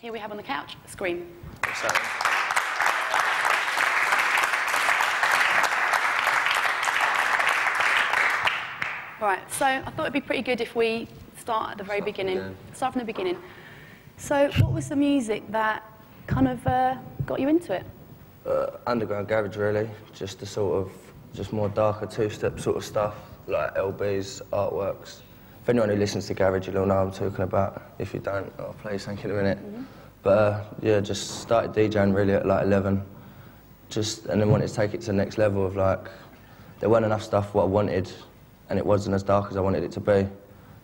here we have on the couch, Skream. Right, so I thought it'd be pretty good if we start at the very beginning. beginning. Start from the beginning. So, what was the music that kind of uh, got you into it? Uh, underground garage, really. Just the sort of, just more darker two-step sort of stuff, like El-B's, artworks. If anyone who listens to garage, you'll know what I'm talking about. If you don't, I'll play something in a minute. But uh, yeah, just started DJing really at like 11. Just, and then wanted to take it to the next level of like, there weren't enough stuff what I wanted, and it wasn't as dark as I wanted it to be.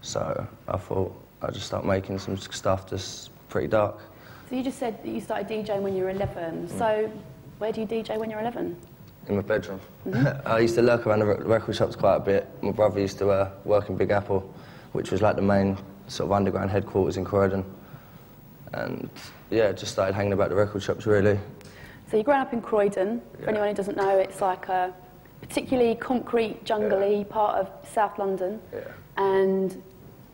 So I thought I'd just start making some stuff that's pretty dark. So, you just said that you started DJing when you were 11. Mm. So, where do you DJ when you're 11? In my bedroom. I used to lurk around the record shops quite a bit. My brother used to uh, work in Big Apple, which was like the main sort of underground headquarters in Croydon. And yeah, just started hanging about the record shops really. So, you're growing up in Croydon. For anyone who doesn't know, it's like a particularly concrete, jungly part of South London. Yeah. And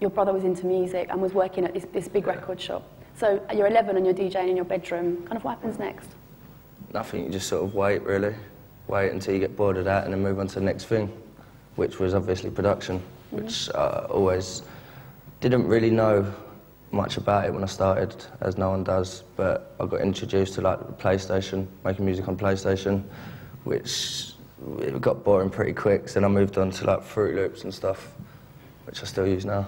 your brother was into music and was working at this, this big record shop. So, you're 11 and you're DJing in your bedroom. Kind of what happens next? Nothing, you just sort of wait really. Wait until you get bored of that and then move on to the next thing, which was obviously production, which I always didn't really know much about it when I started, as no one does, but I got introduced to like PlayStation, making music on PlayStation, which it got boring pretty quick, so then I moved on to like Fruit Loops and stuff, which I still use now.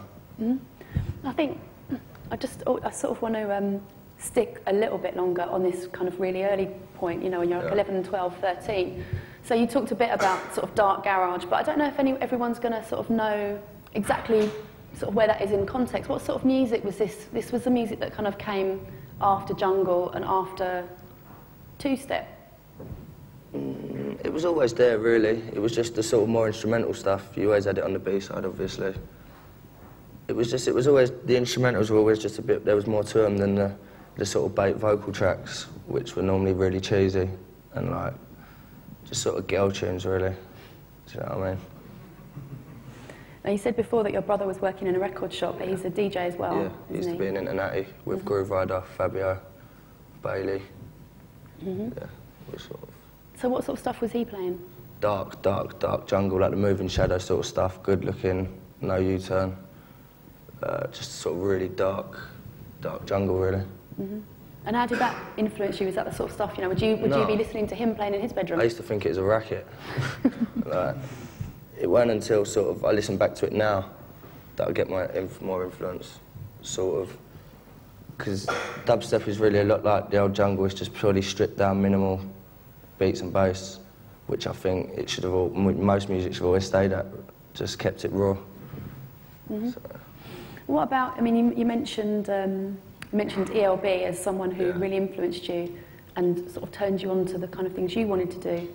I think I just oh, I sort of want to um, stick a little bit longer on this kind of really early point, you know, when you're like Yeah. 11, 12, 13. So you talked a bit about sort of dark garage, but I don't know if any, everyone's going to sort of know exactly sort of where that is in context. What sort of music was this? This was the music that kind of came after jungle and after two-step. Mm, it was always there, really. It was just the sort of more instrumental stuff. You always had it on the B side, obviously. It was just, it was always, the instrumentals were always just a bit, there was more to them than the, the sort of bait vocal tracks, which were normally really cheesy and like, just sort of girl tunes, really. Do you know what I mean? Now you said before that your brother was working in a record shop, but he's a DJ as well. yeah, he used isn't to be an Internati with Grooverider, Fabio, Bailey. Mm-hmm. Yeah, all sort of So what sort of stuff was he playing? dark, dark, dark jungle, like the moving shadow sort of stuff, good looking, no U-turn. Uh, just sort of really dark, dark jungle, really. And how did that influence you? Was that the sort of stuff, you know, would you, would you be listening to him playing in his bedroom? I used to think it was a racket. like, it wasn't until sort of I listen back to it now that I get my inf- more influence, sort of. Because dubstep is really a lot like the old jungle. It's just purely stripped down, minimal beats and bass, which I think it should have all, m- most music should have always stayed at. Just kept it raw. So, What about, I mean, you, you mentioned, um, mentioned El-B as someone who Yeah. really influenced you and sort of turned you on to the kind of things you wanted to do.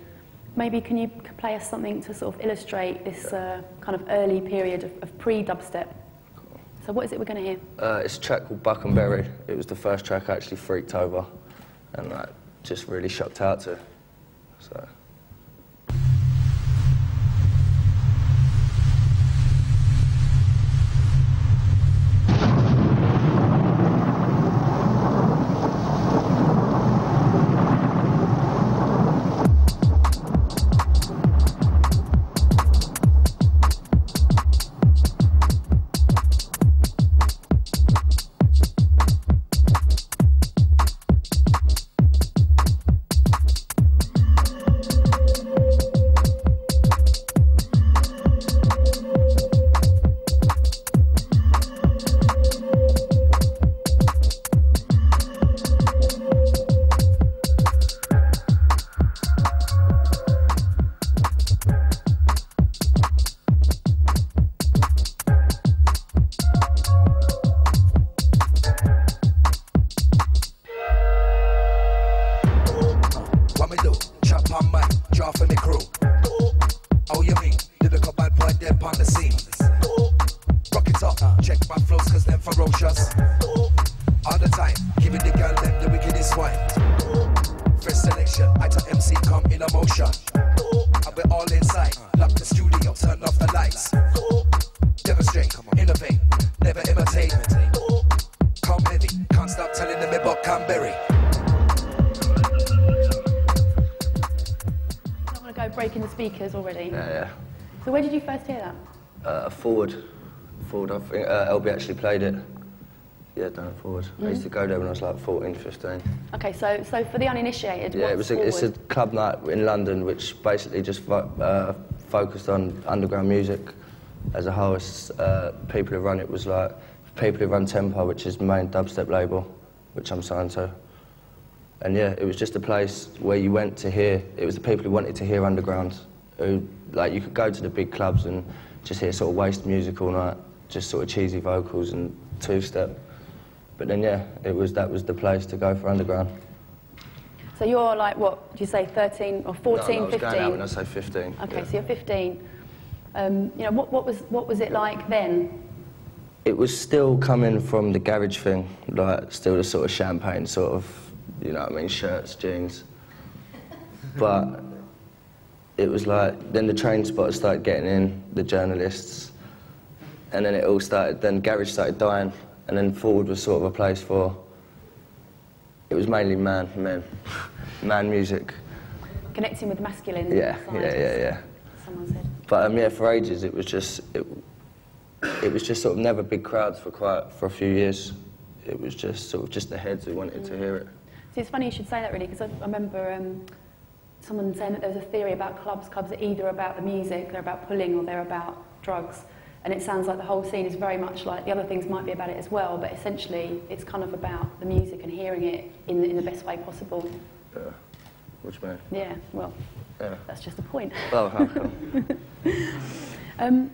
Maybe can you play us something to sort of illustrate this uh, kind of early period of, of pre-dubstep? So what is it we're going to hear? Uh, it's a track called Buck and Bury. It was the first track I actually freaked over and like, just really shocked out to. So. You first hear that? Uh, forward. Forward, I think. Uh, El-B actually played it. Yeah, down forward. I used to go there when I was like 14, 15. Okay, so so for the uninitiated, Yeah, it was a, it's a club night in London which basically just fo- uh, focused on underground music as a whole. Uh, people who run it was like people who run Tempa, which is the main dubstep label, which I'm signed to. And yeah, it was just a place where you went to hear. It was the people who wanted to hear underground. Who like you could go to the big clubs and just hear sort of waste music all night, just sort of cheesy vocals and two step. But then yeah, it was that was the place to go for underground. So you're like what? Do you say 13 or 14, no, no, I was 15? going out when I say 15. Okay, yeah. so you're 15. Um, you know, what, what was what was it like then? It was still coming from the garage thing, like still the sort of champagne sort of, you know what I mean, shirts, jeans. But it was like, then the train spotters started getting in, the journalists, and then it all started, then garage started dying, and then forward was sort of a place for, it was mainly man, men, man music. Connecting with masculine Yeah, side, yeah, yeah, yeah. Someone said. But um, yeah, for ages it was just it, it was just sort of never big crowds for quite for a few years. It was just sort of just the heads who wanted to hear it. See, it's funny you should say that really, because I, I remember um, someone saying that there was a theory about clubs. Clubs are either about the music, they're about pulling, or they're about drugs. And it sounds like the whole scene is very much like the other things might be about it as well, but essentially it's kind of about the music and hearing it in the, in the best way possible. Yeah. Which man? Yeah, well, Yeah. that's just the point. Well, how come? Um,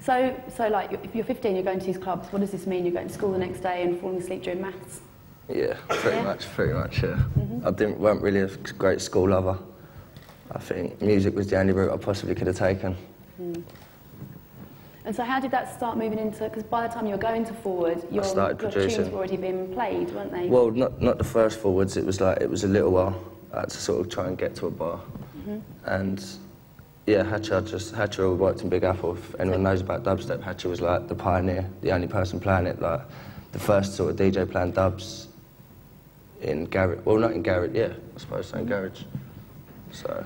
so, so like, if you're 15, you're going to these clubs. What does this mean? You're going to school the next day and falling asleep during maths. Yeah, pretty Yeah? much, pretty much. Yeah. I didn't weren't really a great school lover. I think music was the only route I possibly could have taken. Hmm. And so, how did that start moving into? Because by the time you were going to forward, your, your tunes were already being played, weren't they? Well, not not the first forwards. It was like it was a little while. I had to sort of try and get to a bar, mm-hmm. and yeah, Hatcha just Hatcha all worked in Big Apple. If anyone knows about dubstep, Hatcha was like the pioneer, the only person playing it, like the first sort of DJ playing dubs in garage. Well, not in garage. Yeah, I suppose so in mm-hmm. garage. So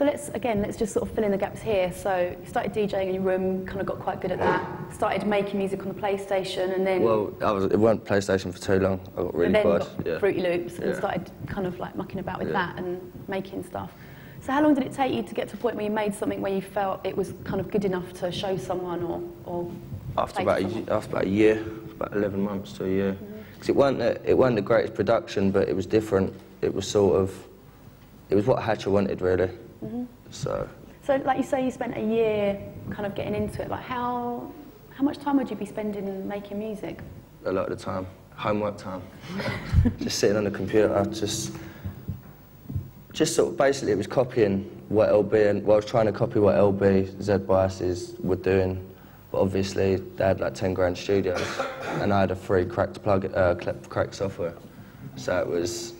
So let's again, let's just sort of fill in the gaps here. So you started DJing in your room, kind of got quite good at that. Started making music on the PlayStation, and then well, I was it wasn't PlayStation for too long. I got really and then bored. got Yeah. Fruity Loops and Yeah. started kind of like mucking about with Yeah. that and making stuff. So how long did it take you to get to a point where you made something where you felt it was kind of good enough to show someone or or after about to a, after about a year, about 11 months to a year. Mm-hmm. Because it wasn't the, it wasn't the greatest production, but it was different. It was sort of it was what Hatcha wanted really. So So, like you say, you spent a year kind of getting into it. Like, how how much time would you be spending making music? a lot of the time, homework time, just sitting on the computer, just just sort of basically it was copying what El-B and well, I was trying to copy what El-B Zed Bias's were doing. But obviously they had like 10 grand studios and I had a free cracked plug uh, cracked software. So it was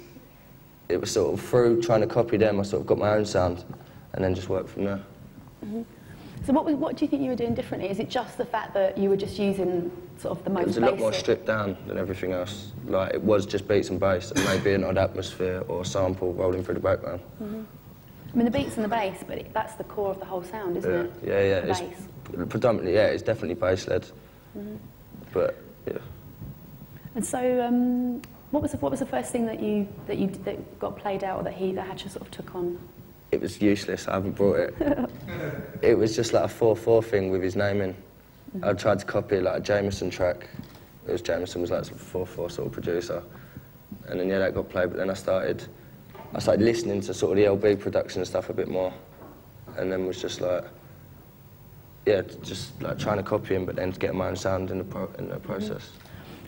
it was sort of through trying to copy them I sort of got my own sound and then just worked from there. Mm-hmm. So, what was, what do you think you were doing differently? Is it just the fact that you were just using sort of the most It was a basic? lot more stripped down than everything else. Like it was just beats and bass and maybe an odd atmosphere or sample rolling through the background. Mm-hmm. I mean, the beats and the bass, but it, that's the core of the whole sound, isn't Yeah, it? yeah, yeah. The It's bass. predominantly, yeah, it's definitely bass led. Mm-hmm. But yeah, And so, um, what was the, what was the first thing that you that you that got played out or that he that Hatcha sort of took on? it was useless. I haven't brought it. it was just like a four-four thing with his name in. Mm-hmm. I tried to copy like a Jameson track. It was Jameson was like some four-four sort of producer, and then yeah, that got played. But then I started, I started listening to sort of the LB production and stuff a bit more, and then was just like, yeah, just like trying to copy him, but then to get my own sound in the pro- in the process.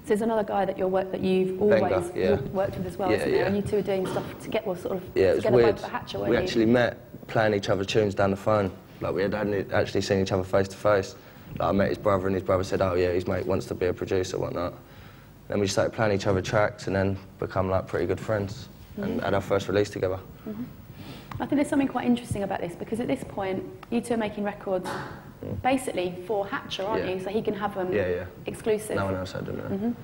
So there's another guy that you're work, that you've always Benga, yeah. worked with as well, Yeah, isn't there? yeah. And you two are doing stuff to get well, sort of Yeah, together weird. both for Hatcha, we you? actually met playing each other's tunes down the phone. Like we had hadn't actually seen each other face to face. Like I met his brother and his brother said, "Oh yeah, his mate wants to be a producer, whatnot." Then we started playing each other tracks and then become like pretty good friends Mm-hmm. and had our first release together. I think there's something quite interesting about this because at this point, you two are making records basically for Hatcha, aren't Yeah. you? So he can have them Yeah, yeah. exclusive. No one else had done that.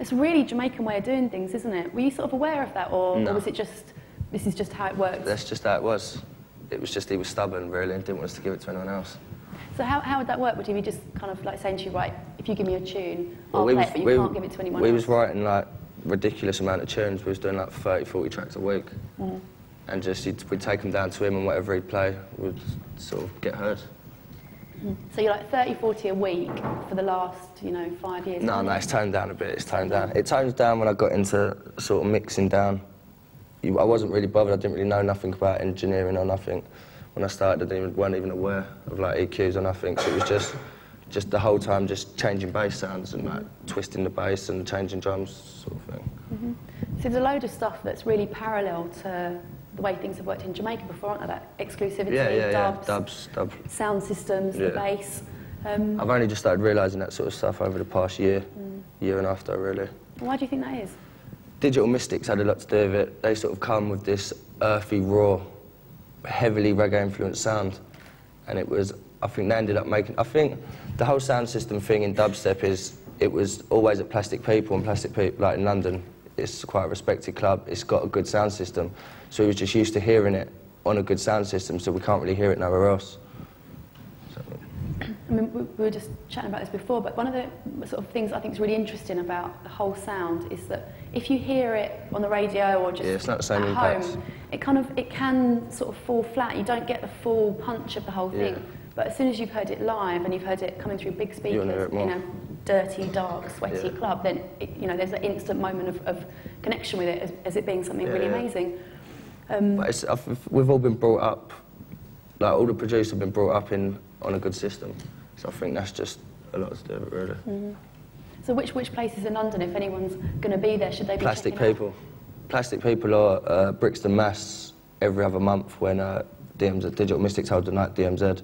It's a really Jamaican way of doing things, isn't it? Were you sort of aware of that, or, No. or was it just this is just how it works? That's just how it was. It was just he was stubborn, really, and didn't want us to give it to anyone else. So how, how would that work? Would he be just kind of like saying to you, right, if you give me a tune, Well, I'll we play was- it, but you we- can't give it to anyone We else? was writing like ridiculous amount of tunes. We was doing like 30, 40 tracks a week, Mm. and just we'd take them down to him, and whatever he'd play would sort of get heard. So you're like 30, 40 a week for the last, you know, five years? No, no, it's toned down a bit. It's toned down. It tones down when I got into sort of mixing down. I wasn't really bothered. I didn't really know nothing about engineering or nothing. When I started, I didn't even, weren't even aware of like EQs or nothing. So it was just, just the whole time just changing bass sounds and like twisting the bass and changing drums sort of thing. Mm-hmm. So there's a load of stuff that's really parallel to the way things have worked in Jamaica before, aren't there? That exclusivity, Yeah, yeah, yeah. dubs, Dubs, dub. sound systems, the bass. Um, I've only just started realising that sort of stuff over the past year, year and after, really. why do you think that is? Digital Mystikz had a lot to do with it. They sort of come with this earthy, raw, heavily reggae influenced sound. And it was, I think they ended up making, I think the whole sound system thing in dubstep is, it was always at Plastic People, and Plastic People, like in London, it's quite a respected club. It's got a good sound system. So we was just used to hearing it on a good sound system, so we can't really hear it nowhere else. I mean, we, we were just chatting about this before, but one of the sort of things I think is really interesting about the whole sound is that if you hear it on the radio or just Yeah, it's not the same at home, it kind of it can sort of fall flat. You don't get the full punch of the whole thing. Yeah. But as soon as you've heard it live and you've heard it coming through big speakers wanna hear it more. in a dirty, dark, sweaty Yeah. club, then it, you know there's an instant moment of, of connection with it as, as it being something really amazing. Um, But we've all been brought up, like all the producers have been brought up in on a good system. So I think that's just a lot to do with it, really. so which which places in London, if anyone's going to be there, should they be Plastic checking out? People. Plastic People are uh, Brixton Mass every other month when uh, DMZ, Digital Mystikz hold the night DMZ.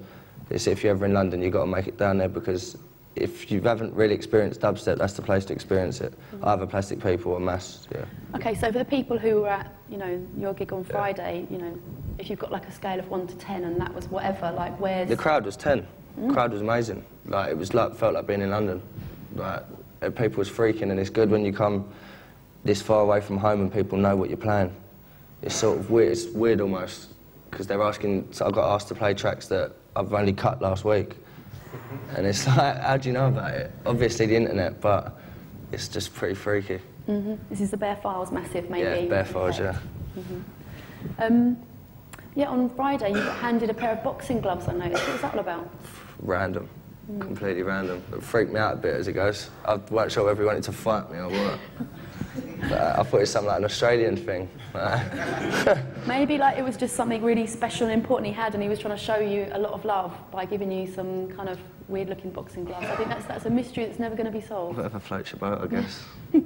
It's if you're ever in London, you've got to make it down there because if you haven't really experienced dubstep, that's the place to experience it. Either Plastic People or Mass, yeah. Okay, so for the people who were at, you know, your gig on Friday, you know, if you've got like a scale of one to ten and that was whatever, like where's... The crowd was 10. The crowd was amazing. Like, it was like, felt like being in London. Like, uh, people was freaking, and it's good when you come this far away from home and people know what you're playing. It's sort of weird, it's weird almost, because they're asking, so I got asked to play tracks that I've only cut last week. And it's like, how do you know about it? Obviously the internet, but it's just pretty freaky. Mhm. This is the Barefiles massive, maybe. Yeah, Barefiles, yeah. Mhm. Um, yeah, on Friday you got handed a pair of boxing gloves, I noticed. What was that all about? Random. Completely random. It freaked me out a bit as it goes. I weren't sure whether he wanted to fight me or what. But uh, I thought it was something like an Australian thing. Maybe like it was just something really special and important he had and he was trying to show you a lot of love by giving you some kind of weird looking boxing gloves. I think that's, that's a mystery that's never going to be solved. Whatever floats your boat, I guess.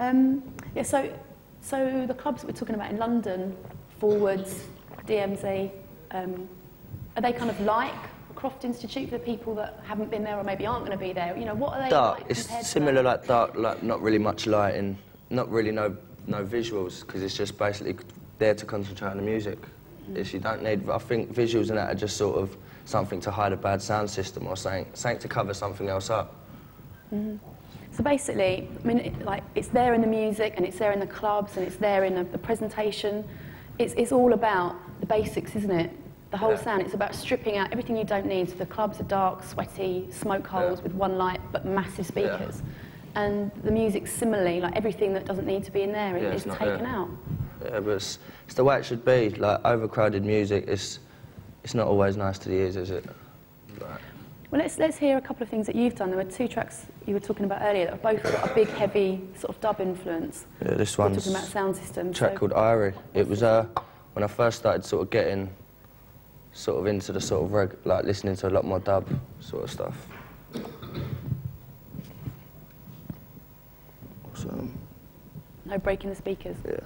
Um, yeah, so, so the clubs that we're talking about in London, Forwards, DMZ, um, are they kind of like Croft Institute for the people that haven't been there or maybe aren't going to be there? You know, what are they Dark. like It's similar like dark, like not really much lighting, not really no no visuals because it's just basically there to concentrate on the music. Mm-hmm. It's, you don't need. I think visuals and that are just sort of something to hide a bad sound system or something, something to cover something else up. Mm-hmm. So basically, I mean, it, like it's there in the music and it's there in the clubs and it's there in the, the presentation. It's, it's all about the basics, isn't it? The whole Yeah. sound. It's about stripping out everything you don't need. So the clubs are dark, sweaty, smoke holes Yeah. with one light but massive speakers. And the music similarly, like everything that doesn't need to be in there Yeah, is it's not taken out. Yeah, but it's, it's the way it should be. Like overcrowded music is, it's not always nice to the ears, is it? Like, Well, let's, let's hear a couple of things that you've done. There were two tracks you were talking about earlier that have both got a big, heavy sort of dub influence. yeah, this We're one's talking about sound systems. track so- called Irie. It was uh, when I first started sort of getting sort of into the sort of reg, like listening to a lot more dub sort of stuff. So, No breaking the speakers. yeah.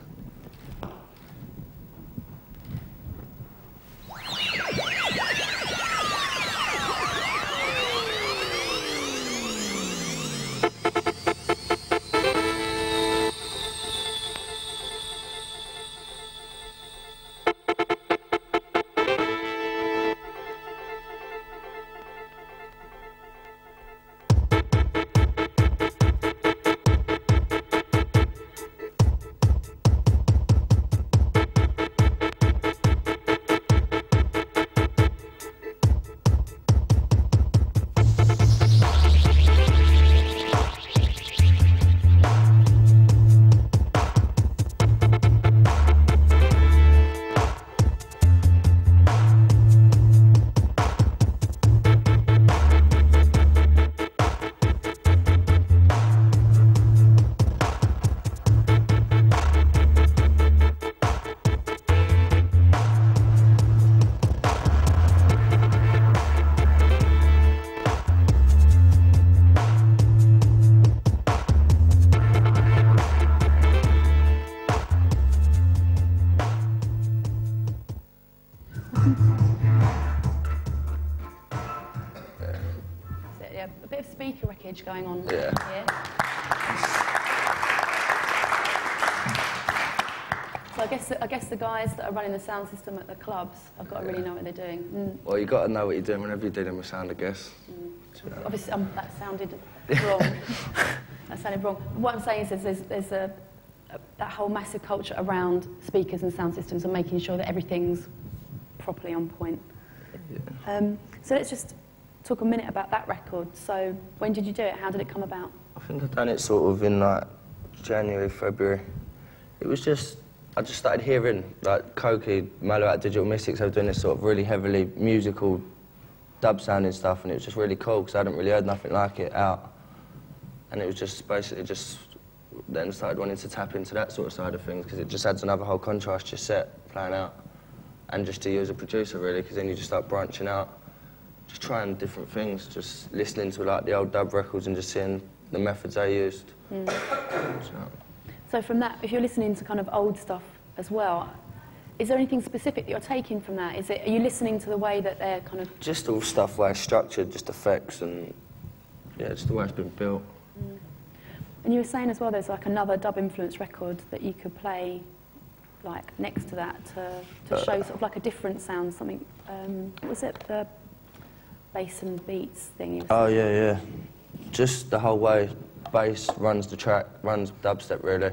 That are running the sound system at the clubs have got to really know what they're doing. Mm. Well, you've got to know what you're doing whenever you're dealing with sound, I guess. Obviously, um, that sounded wrong. that sounded wrong. What I'm saying is there's, there's a, a, that whole massive culture around speakers and sound systems and making sure that everything's properly on point. Um, so let's just talk a minute about that record. So when did you do it? How did it come about? I think I've done it sort of in like January, February. It was just, I just started hearing like Coki, Mala at Digital Mystikz, they were doing this sort of really heavily musical dub sounding stuff and it was just really cool because I hadn't really heard nothing like it out. And it was just basically just then started wanting to tap into that sort of side of things because it just adds another whole contrast to your set playing out. And just to you as a producer really because then you just start branching out, just trying different things, just listening to like the old dub records and just seeing the methods they used. Mm. So, So from that, if you're listening to kind of old stuff as well, is there anything specific that you're taking from that? Is it, are you listening to the way that they're kind of just all stuff like structured, just effects and yeah, just the way it's been built. And you were saying as well there's like another dub influence record that you could play like next to that to, to show sort of like a different sound, something, um, what was it, the bass and beats thing? Oh yeah, yeah. Just the whole way bass runs the track, runs dubstep really.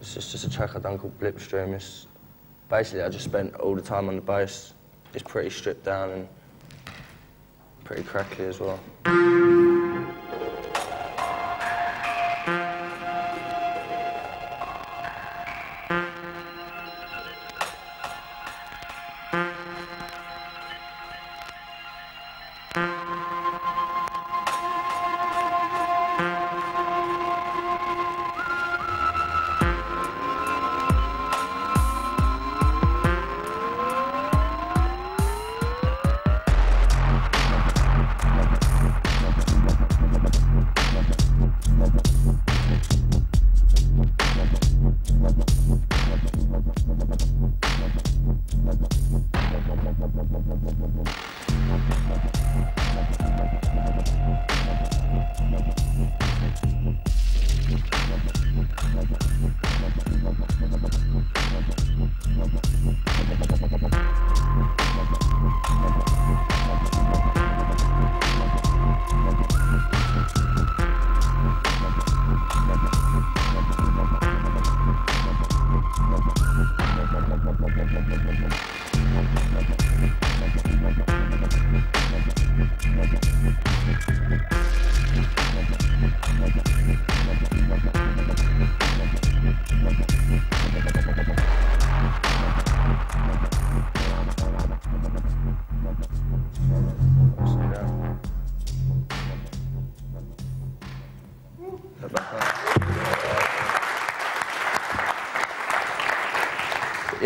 It's just, just a track I done called Blipstream. It's basically I just spent all the time on the bass. It's pretty stripped down and pretty crackly as well.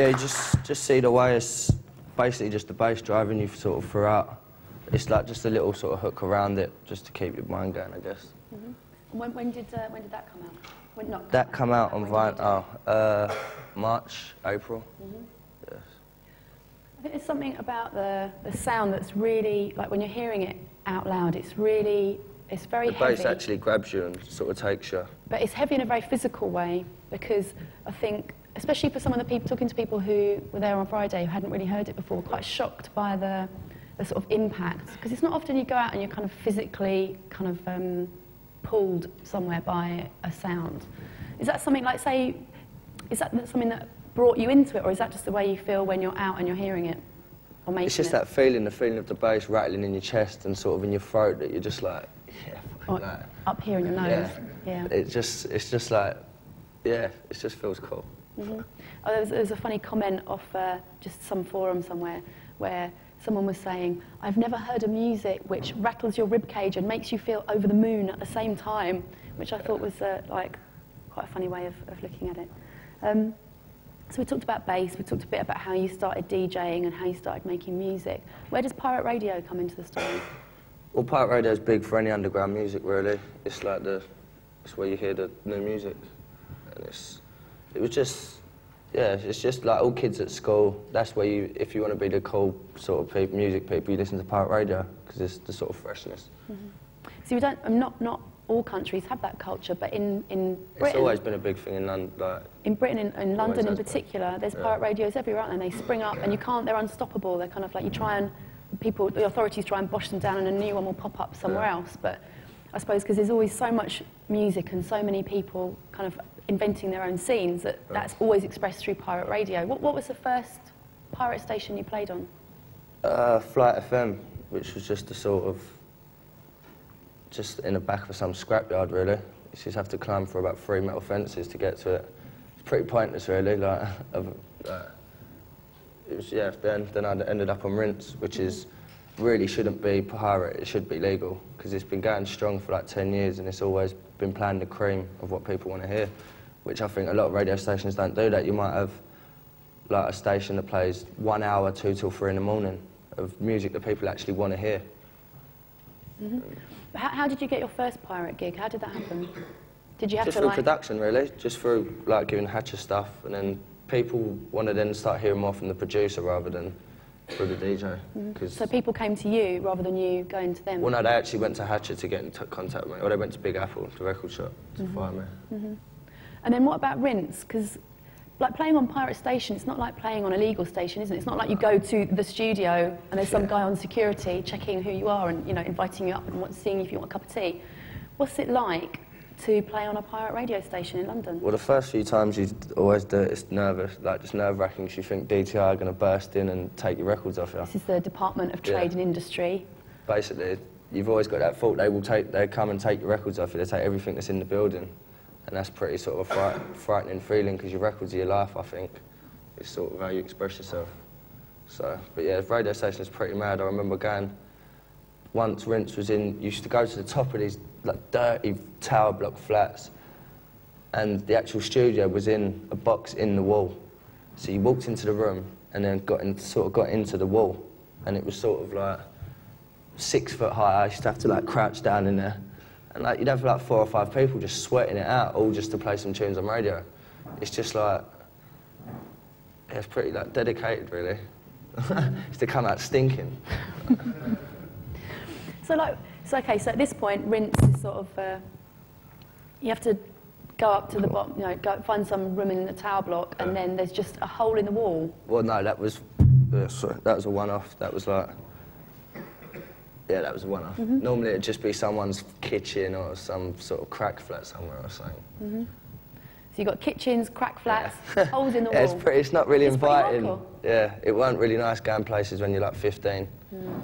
Yeah, you just just see the way it's basically just the bass driving you sort of throughout. It's like just a little sort of hook around it, just to keep your mind going, I guess. And When, when, did, uh, when did that come out? When, not That come out on Vine. did you do it? Oh, uh, March, April. Yes. I think there's something about the, the sound that's really, like when you're hearing it out loud, it's really, it's very The bass heavy. actually grabs you and sort of takes you. But it's heavy in a very physical way because I think, especially for some of the people, talking to people who were there on Friday who hadn't really heard it before, quite shocked by the, the sort of impact. Because it's not often you go out and you're kind of physically kind of um, pulled somewhere by a sound. Is that something like, say, is that something that brought you into it, or is that just the way you feel when you're out and you're hearing it? Or making It's just it? that feeling, the feeling of the bass rattling in your chest and sort of in your throat that you're just like, yeah, fucking that. up here in your nose. Yeah. It just, it's just like, yeah, it just feels cool. Oh, there, was, there was a funny comment off uh, just some forum somewhere where someone was saying, I've never heard a music which rattles your ribcage and makes you feel over the moon at the same time, which I thought was uh, like quite a funny way of, of looking at it. Um, so we talked about bass, we talked a bit about how you started DJing and how you started making music. Where does pirate radio come into the story? Well, pirate radio is big for any underground music, really. It's like the, it's where you hear the new music, and it's, it was just, yeah, it's just like all kids at school. That's where you, if you want to be the cool sort of people, music people, you listen to pirate radio because it's the sort of freshness. Mm-hmm. So we don't, I'm not, not all countries have that culture, but in, in It's always been a big thing in London. Like, in Britain and in London in has been. particular, there's Yeah. pirate radios everywhere, aren't there? And they spring up, and you can't. They're unstoppable. They're kind of like you try and people, the authorities try and bosh them down, and a new one will pop up somewhere Yeah. else. But I suppose because there's always so much music and so many people kind of inventing their own scenes that that's always expressed through pirate radio. What, what was the first pirate station you played on? Uh, Flight FM, which was just a sort of, just in the back of some scrapyard really. You just have to climb for about three metal fences to get to it. It's pretty pointless really. Like, of, like it was, yeah. Then then I ended up on Rinse, which is really shouldn't be pirate. It should be legal because it's been going strong for like 10 years and it's always been playing the cream of what people want to hear, which I think a lot of radio stations don't do that. You might have like a station that plays one hour, two till three in the morning of music that people actually want to hear. Mm-hmm. How, how did you get your first pirate gig? How did that happen? Did you have Just to through like? production, really. Just through like giving Hatcha stuff, and then people want to then start hearing more from the producer rather than through the DJ. Because mm-hmm. So people came to you rather than you going to them. well, no, they actually went to Hatcher to get in contact with me, or they went to Big Apple, the record shop, to Mm-hmm. find me. Mm-hmm. And then what about rinse? Because like playing on pirate station, it's not like playing on a legal station, isn't it? It's not like you go to the studio and there's some guy on security checking who you are and you know inviting you up and want, seeing if you want a cup of tea. What's it like to play on a pirate radio station in London? Well, the first few times you always do it, it's nervous, like just nerve wracking because you think DTI are going to burst in and take your records off you. This is the Department of Yeah. Trade and Industry. basically, you've always got that thought they will take, they come and take your records off you, they take everything that's in the building. And that's pretty sort of a fright, frightening feeling because your records your life, I think. It's sort of how you express yourself. So, but yeah, radio station is pretty mad. I remember going, once Rinse was in, you used to go to the top of these like dirty tower block flats and the actual studio was in a box in the wall. So you walked into the room and then got in, sort of got into the wall and it was sort of like six foot high. I used to have to like crouch down in there. And like you'd have like four or five people just sweating it out, all just to play some tunes on radio. It's just like, yeah, it's pretty like dedicated really. it's to come out stinking. So like, so okay, so at this point, rinse is sort of, uh, you have to go up to the bottom, you know, go find some room in the tower block, and then there's just a hole in the wall. Well, no, that was, uh, sorry, that was a one-off. That was like, yeah, that was a one-off. Mm-hmm. Normally it'd just be someone's kitchen or some sort of crack flat somewhere or something. Mm-hmm. So you've got kitchens, crack flats, holes in the Yeah, wall. it's, pretty, it's not really It's inviting. yeah, it weren't really nice going places when you're like 15. Mm.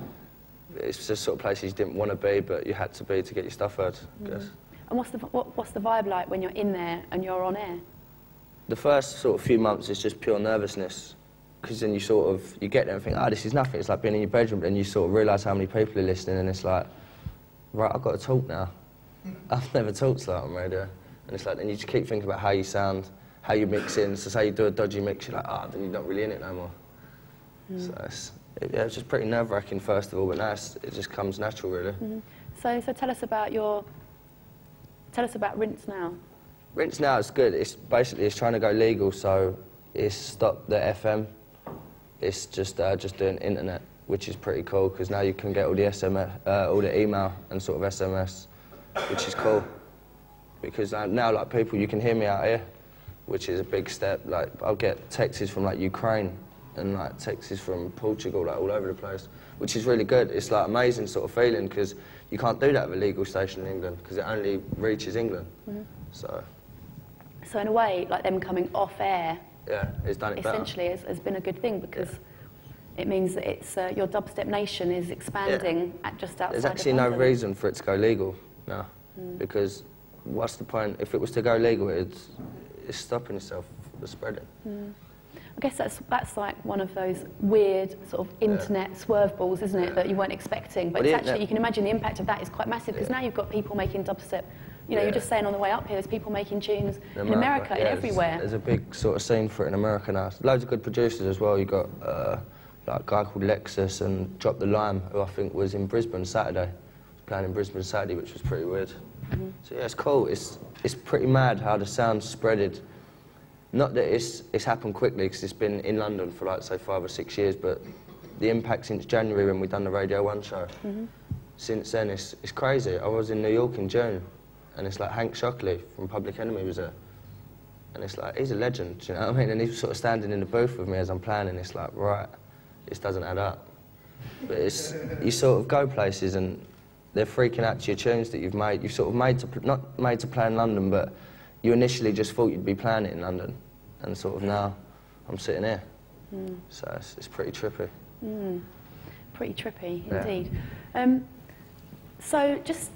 It's just sort of places you didn't want to be, but you had to be to get your stuff heard, I guess. Mm-hmm. And what's the, what, what's the vibe like when you're in there and you're on air? The first sort of few months is just pure nervousness, because then you sort of you get there and think, ah, this is nothing. It's like being in your bedroom, but then you sort of realise how many people are listening, and it's like, right, I've got to talk now. I've never talked like on radio, and it's like then you just keep thinking about how you sound, how you mix in. So say you do a dodgy mix, you're like, ah, then you're not really in it no more. So it's, it, yeah, it's just pretty nerve-wracking first of all, but now it's, it just comes natural, really. So, so tell us about your, tell us about rinse now. Rinse now is good. It's basically it's trying to go legal, so it's stopped the FM. It's just uh, just doing internet, which is pretty cool because now you can get all the SMS, uh, all the email and sort of SMS, which is cool. Because uh, now like people, you can hear me out here, which is a big step. Like I'll get texts from like Ukraine and like texts from Portugal, like all over the place, which is really good. It's like amazing sort of feeling because you can't do that with a legal station in England because it only reaches England. So. So in a way, like them coming off air, Yeah, it's done it better. essentially has, has been a good thing because it means that it's, uh, your dubstep nation is expanding at just outside There's actually no reason for it to go legal now, Hmm. because what's the point? If it was to go legal, it's, it's stopping itself from spreading. I guess that's, that's like one of those weird sort of internet swerve balls, isn't it, Yeah. that you weren't expecting. But it's actually, you can imagine the impact of that is quite massive because Yeah. now you've got people making dubstep. You know, Yeah. you're just saying on the way up here, there's people making tunes in America, and yeah, everywhere. There's, there's a big sort of scene for it in America now. Loads of good producers as well. You got uh, like a guy called Lexus and Drop the Lime, who I think was in Brisbane Saturday. Was playing in Brisbane Saturday, which was pretty weird. Mm-hmm. So yeah, it's cool. It's it's pretty mad how the sound's spreaded. Not that it's it's happened quickly because it's been in London for like say five or six years, but the impact since January when we done the Radio One show. Mm-hmm. Since then, it's it's crazy. I was in New York in June and it's like Hank Shocklee from Public Enemy was there. And it's like, he's a legend, you know what I mean? And he's sort of standing in the booth with me as I'm playing, and it's like, right, this doesn't add up. But it's, you sort of go places and they're freaking out to your tunes that you've made. You've sort of made to, not made to play in London, but you initially just thought you'd be playing it in London. And sort of now, I'm sitting here. So it's, it's pretty trippy. Pretty trippy, Yeah. indeed. Um, so just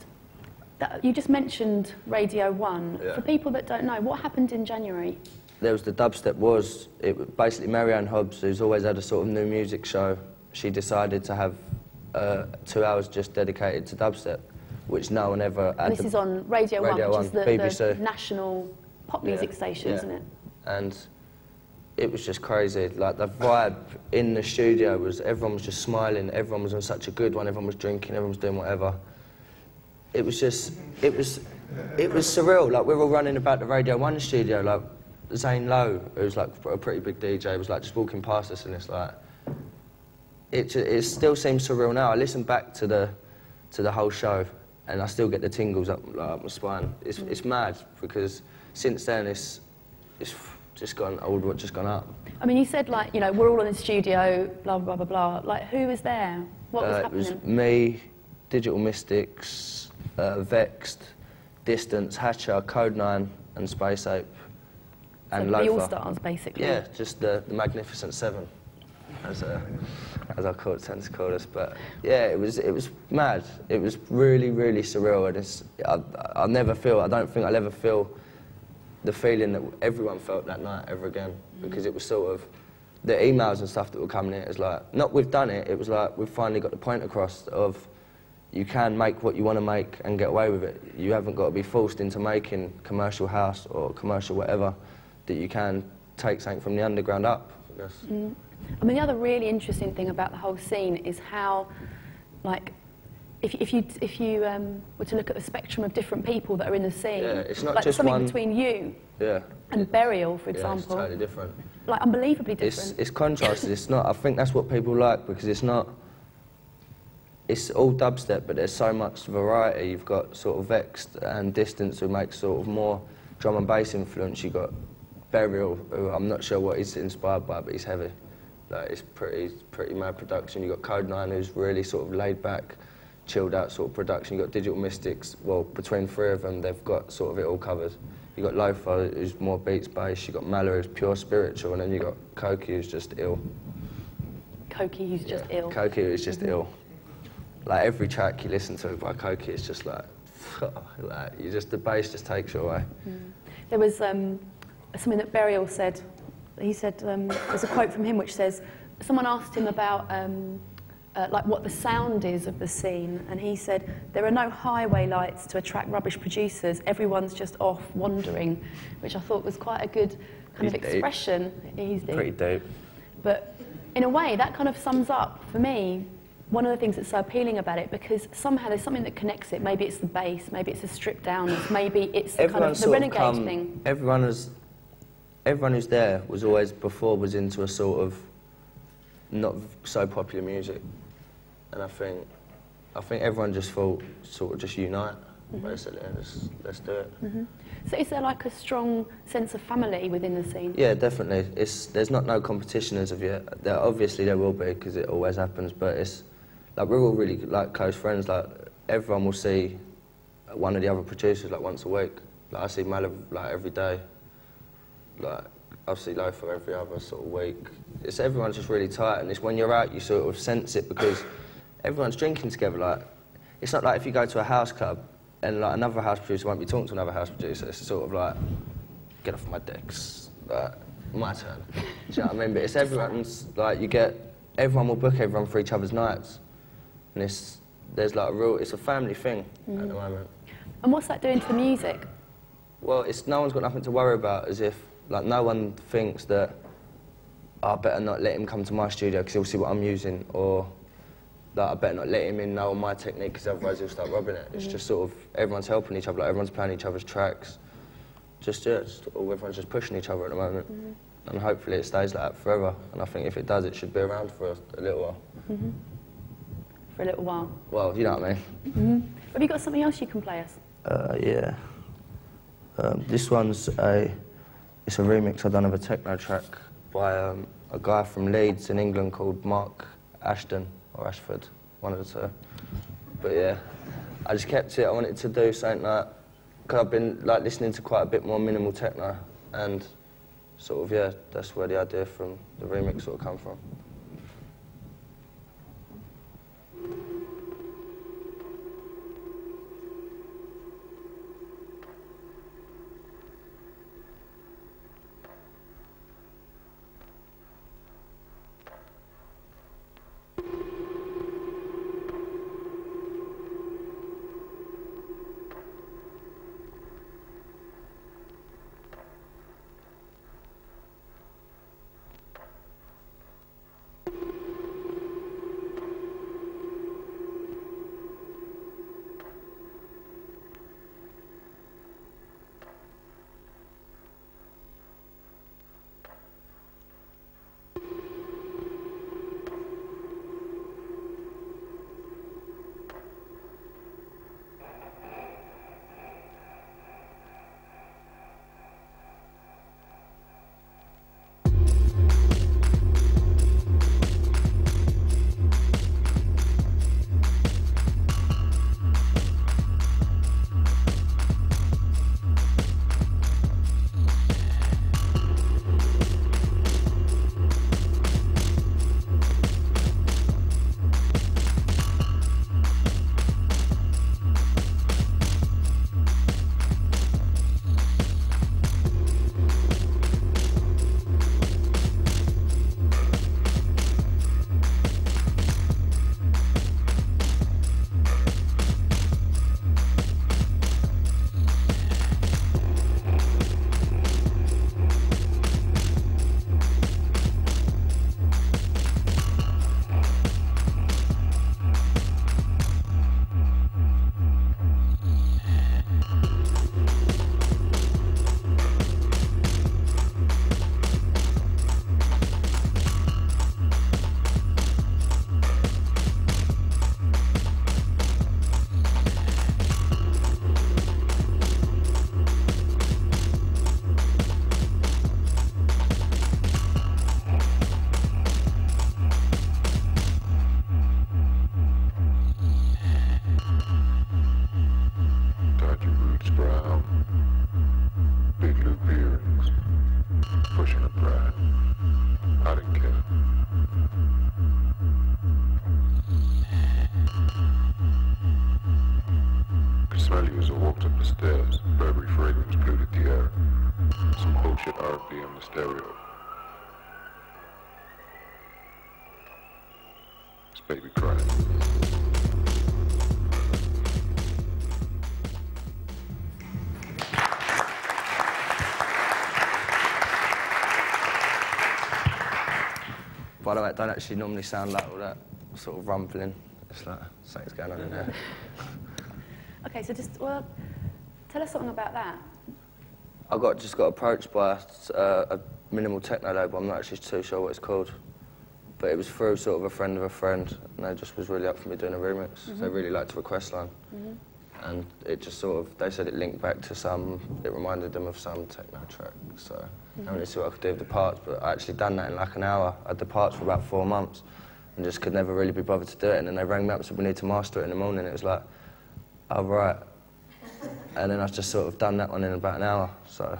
you just mentioned Radio One. Yeah. For people that don't know, what happened in January? there was the dubstep was it was basically Mary Anne Hobbs, who's always had a sort of new music show. She decided to have uh, two hours just dedicated to dubstep, which no one ever had. And this is on Radio, Radio One, which is the, One, the national pop music Yeah, station, yeah. isn't it? and it was just crazy. Like the vibe in the studio was everyone was just smiling, everyone was on such a good one, everyone was drinking, everyone was doing whatever. It was just, it was, it was surreal. Like we were all running about the Radio One studio, like Zane Lowe, who's like a pretty big DJ, was like just walking past us, and it's like, it, it still seems surreal now. I listen back to the, to the whole show, and I still get the tingles up, like, up my spine. It's, it's mad because since then it's, it's just gone old, just gone up. I mean, you said like, you know, we're all in the studio, blah blah blah blah. Like, who was there? What was Uh, it happening? was me, Digital Mystikz, uh, Vex'd, Distance, Hatcha, Code 9 and Space Ape and so the All Stars, basically. Yeah, just the, the Magnificent Seven, as, uh, as our court tend to call us. But yeah, it was, it was mad. It was really, really surreal. And it's, I, I'll never feel, I don't think I'll ever feel the feeling that everyone felt that night ever again. Because it was sort of, the emails and stuff that were coming in, it was like, not we've done it, it was like we've finally got the point across of you can make what you want to make and get away with it. You haven't got to be forced into making commercial house or commercial whatever, that you can take something from the underground up. I guess. I mean, the other really interesting thing about the whole scene is how, like, if, if you if you um, were to look at the spectrum of different people that are in the scene, Yeah, it's not like just something one- between you Yeah. and Burial, for Yeah, it's example, totally different. like unbelievably It's, different. it's contrasted. It's not. I think that's what people like because it's not. It's all dubstep, but there's so much variety. You've got sort of Vex'd and Distance, who makes sort of more drum and bass influence. You've got Burial, who I'm not sure what he's inspired by, but he's heavy. Like it's pretty, pretty mad production. You've got Kode Nine, who's really sort of laid back, chilled out sort of production. You've got Digital Mystikz. Well, between three of them, they've got sort of it all covered. You've got Loefah, who's more beats based. You've got Mallory, who's pure spiritual, and then you've got Coki, who's just ill. Coki, who's just ill. Coki who's just mm-hmm. ill. Like every track you listen to by Coki, it's just like, like you just the bass just takes you away. There was um, something that Burial said. He said um, there's a quote from him which says someone asked him about um, uh, like what the sound is of the scene, and he said there are no highway lights to attract rubbish producers. Everyone's just off wandering, which I thought was quite a good kind He's of deep. expression. He's deep. Pretty deep. But in a way, that kind of sums up for me one of the things that's so appealing about it because somehow there's something that connects it. Maybe it's the bass, maybe it's the stripped downness, maybe it's the kind of the sort of renegade come, thing. everyone was, everyone who's there was always before was into a sort of not so popular music, and I think, I think everyone just thought sort of just unite, Mm-hmm. basically, and just, let's do it. So is there like a strong sense of family within the scene? Yeah, definitely. It's there's not no competition as of yet. There obviously there will be because it always happens, but it's like we're all really like close friends. Like everyone will see one of the other producers like once a week. Like I see Mala like every day. Like I see Loefah every other sort of week. It's everyone's just really tight, and it's when you're out you sort of sense it because everyone's drinking together. Like it's not like if you go to a house club and like another house producer won't be talking to another house producer. It's sort of like get off my decks. Like, my turn. Do you know what I mean? But it's everyone's, like, you get, everyone will book everyone for each other's nights. And it's, there's like a real, it's a family thing at the mm. moment. And what's that doing to the music? Well, it's, no one's got nothing to worry about as if, like, no one thinks that, "Oh, I better not let him come to my studio because he'll see what I'm using, or that I better not let him in know my technique because otherwise he'll start robbing it. It's mm. just sort of, everyone's helping each other, like, everyone's playing each other's tracks. Just, yeah, just, all- everyone's just pushing each other at the moment. Mm. And hopefully it stays like that forever. And I think if it does, it should be around for a, a little while. Mm-hmm. For a little while. Well, you know what I mean. Have you got something else you can play us? Uh, yeah. Um, this one's a it's a remix I've done of a techno track by um, a guy from Leeds in England called Mark Ashton or Ashford, one of the two. But yeah, I just kept it. I wanted to do something like because I've been like listening to quite a bit more minimal techno, and sort of yeah, that's where the idea from the remix sort of come from. By the way, it don't actually normally sound like all that sort of rumbling. It's like something's going on in there. Okay, so just, well, tell us something about that. I got just got approached by uh, a minimal techno label. I'm not actually too sure what it's called, but it was through sort of a friend of a friend, and they just was really up for me doing a remix. They really liked the request line, and it just sort of they said it linked back to some. It reminded them of some techno track. So I mm-hmm. really see what I could do with the parts, but I actually done that in like an hour. I had the parts for about four months, and just could never really be bothered to do it. And then they rang me up and said we need to master it in the morning. It was like, oh right. And then I've just sort of done that one in about an hour. So,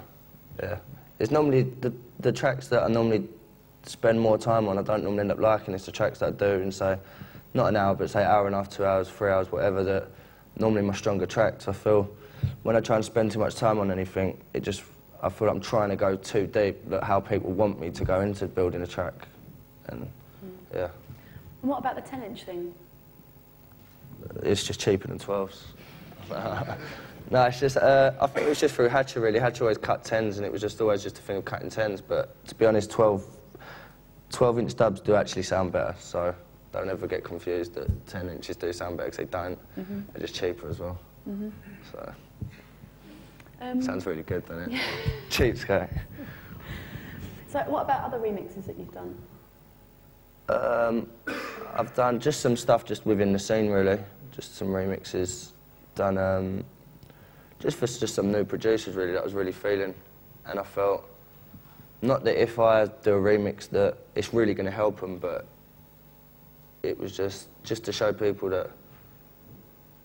yeah. It's normally the, the tracks that I normally spend more time on, I don't normally end up liking. It's the tracks that I do and say, not an hour, but say hour and a half, two hours, three hours, whatever, that normally my stronger tracks. I feel when I try and spend too much time on anything, it just, I feel I'm trying to go too deep, like how people want me to go into building a track. And, yeah, And what about the 10 inch thing? it's just cheaper than 12s. no, it's just, uh, I think it was just through Hatcha really. Hatcha always cut 10s and it was just always just a thing of cutting 10s. But to be honest, 12, 12 inch dubs do actually sound better. So don't ever get confused that 10 inches do sound better they don't. They're just cheaper as well. So Um, sounds really good, doesn't it? Cheapskate. so what about other remixes that you've done? Um, I've done just some stuff just within the scene, really. Just some remixes. Done um, just for just some new producers really that I was really feeling, and I felt not that if I do a remix that it's really going to help them, but it was just just to show people that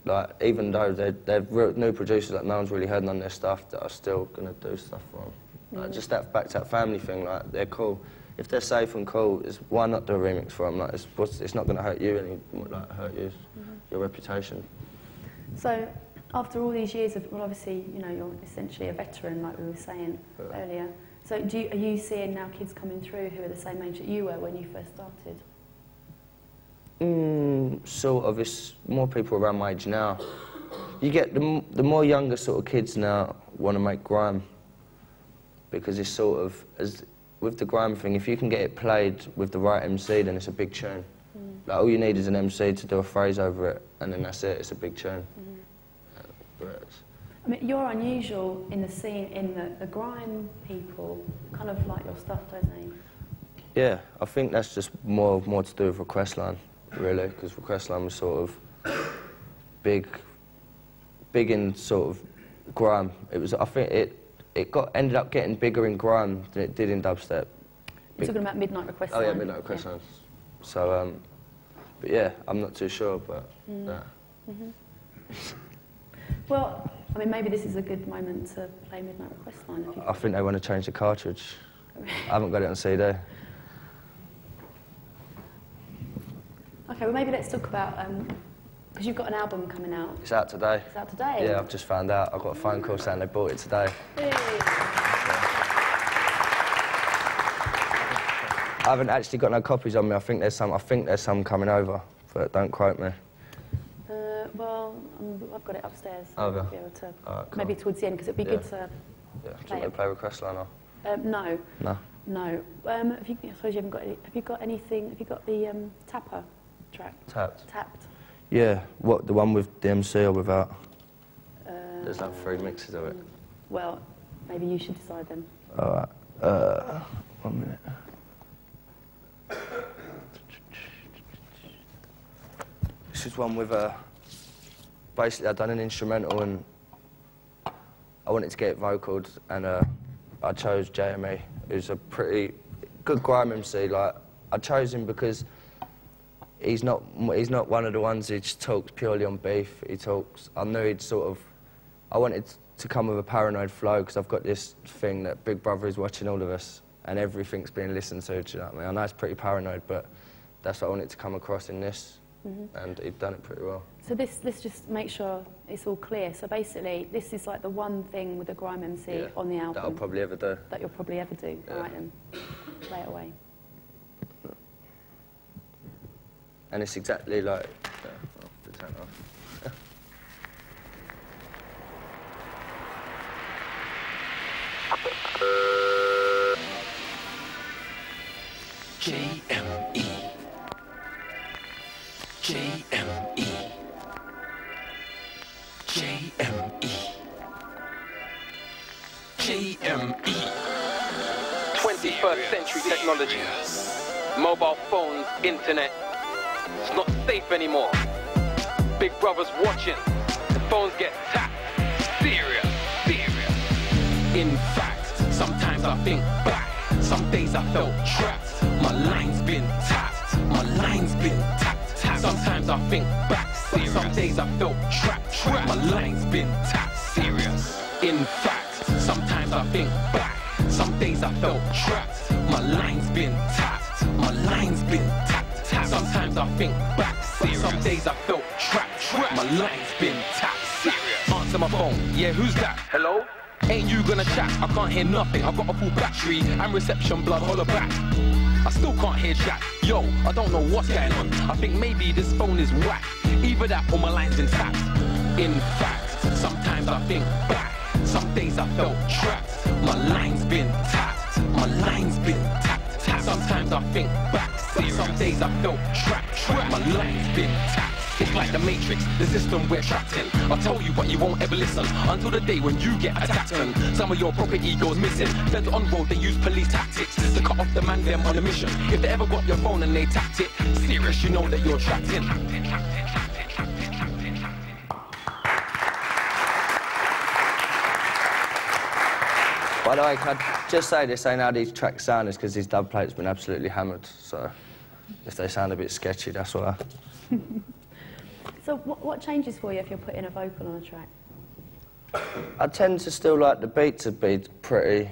like even though they're, they're new producers that no one's really heard none of their stuff that are still going to do stuff for them. Like, just that back to that family thing, like they're cool. If they're safe and cool, it's, why not do a remix for them? Like, it's, it's not going to hurt you any, like, hurt you, mm-hmm. your reputation. So, after all these years of, well, obviously, you know, you're essentially a veteran, like we were saying Yeah. earlier. So, do you, are you seeing now kids coming through who are the same age that you were when you first started? Mm, sort of. It's more people around my age now. You get the, the more younger sort of kids now want to make grime because it's sort of as with the grime thing. If you can get it played with the right MC, then it's a big tune. Like all you need is an MC to do a phrase over it, and then that's it. It's a big tune. Uh, whereas- I mean, you're unusual in the scene in that the grime people kind of like your stuff, don't they? Yeah, I think that's just more more to do with Request Line, really, because Request Line was sort of big, big in sort of grime. It was, I think it it got ended up getting bigger in grime than it did in dubstep. You're talking about Midnight Request Oh yeah, Midnight Request Line. So, um, but yeah, I'm not too sure, but Mm. yeah. Well, I mean, maybe this is a good moment to play Midnight Request Line. I think they want to change the cartridge. I haven't got it on CD. Okay, well, maybe let's talk about because you've got an album coming out. It's out today. It's out today. Yeah, I've just found out. I've got a phone call saying they bought it today. Hey. I haven't actually got no copies on me. I think there's some. I think there's some coming over, but don't quote me. Uh, well, um, I've got it upstairs. Oh, yeah. I'll be able to maybe towards the end because it'd be Yeah. good to. Yeah, do you Play want to play request line or? Um, no, No. no. Um, have you, I suppose you haven't got. Any, have you got anything? Have you got the um, Tapper track? Tapped. Tapped. Yeah. What? The one with DMC or without? Uh, There's like three mixes of it. Well, maybe you should decide then. All right. Uh, one minute. This is one with a. Basically, I'd done an instrumental and I wanted to get it vocaled, and uh, I chose JME, who's a pretty good grime MC. Like, I chose him because he's not he's not one of the ones who just talks purely on beef. He talks. I knew he'd sort of. I wanted to come with a paranoid flow because I've got this thing that Big Brother is watching all of us and everything's being listened to. Do you know what I mean? I know it's pretty paranoid, but that's what I wanted to come across in this, mm-hmm. and he'd done it pretty well. So this, let's just make sure it's all clear. So basically, this is like the one thing with the grime MC Yeah, on the album That I'll probably ever do. that you'll probably ever do. Yeah. All right then, play it away. And it's exactly like. Yeah, I'll have to turn it off. JME. JME. JME. JME. 21st century technology. Mobile phones, internet. It's not safe anymore. Big brother's watching. The phones get tapped. Serious, serious. In fact, sometimes I think back. Some days I felt trapped. My line's been tapped. My line's been tapped. tapped. Sometimes I think back. Serious. Some days I felt trapped. trapped. My line's been tapped. Serious. In fact, sometimes I think back. Some days I felt trapped. My line's been tapped. My line's been tapped. Tapped. Sometimes I think back. Serious. Some days I felt trapped. trapped. My line's been tapped. Serious. Answer my phone. Yeah, who's that? Hello? Ain't you gonna chat? I can't hear nothing. I've got a full battery and reception blood holler back. I still can't hear chat. Yo, I don't know what's going on. I think maybe this phone is whack. Either that or my line's intact. In fact, sometimes I think back. Some days I felt trapped. My line's been tapped. My line's been tapped. Tapped. Sometimes I think back. Some days I felt trapped. trapped. My life's been tapped. It's like the Matrix, the system we're trapped in. I'll tell you, but you won't ever listen until the day when you get attacked. And some of your property goes missing. Feds on road, they use police tactics to cut off the man them on a mission. If they ever got your phone and they tapped it, serious, you know that you're trapped in. By the way, just say this ain't how these tracks sound, is because these dub plates been absolutely hammered. So if they sound a bit sketchy, that's why. So what, what changes for you if you're putting a vocal on a track? I tend to still like the beat to be pretty,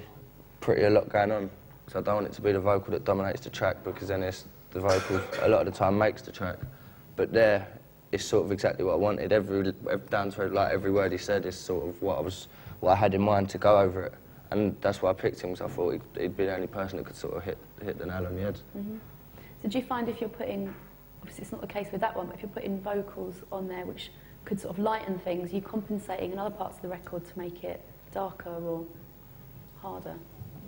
pretty a lot going on. So I don't want it to be the vocal that dominates the track because then it's the vocal a lot of the time makes the track. But there, it's sort of exactly what I wanted. Every, every down to like every word he said is sort of what I was, what I had in mind to go over it. And that's why I picked him because I thought he'd, he'd be the only person that could sort of hit, hit the nail on the head. Mm-hmm. So do you find if you're putting, obviously it's not the case with that one, but if you're putting vocals on there which could sort of lighten things, you compensating in other parts of the record to make it darker or harder?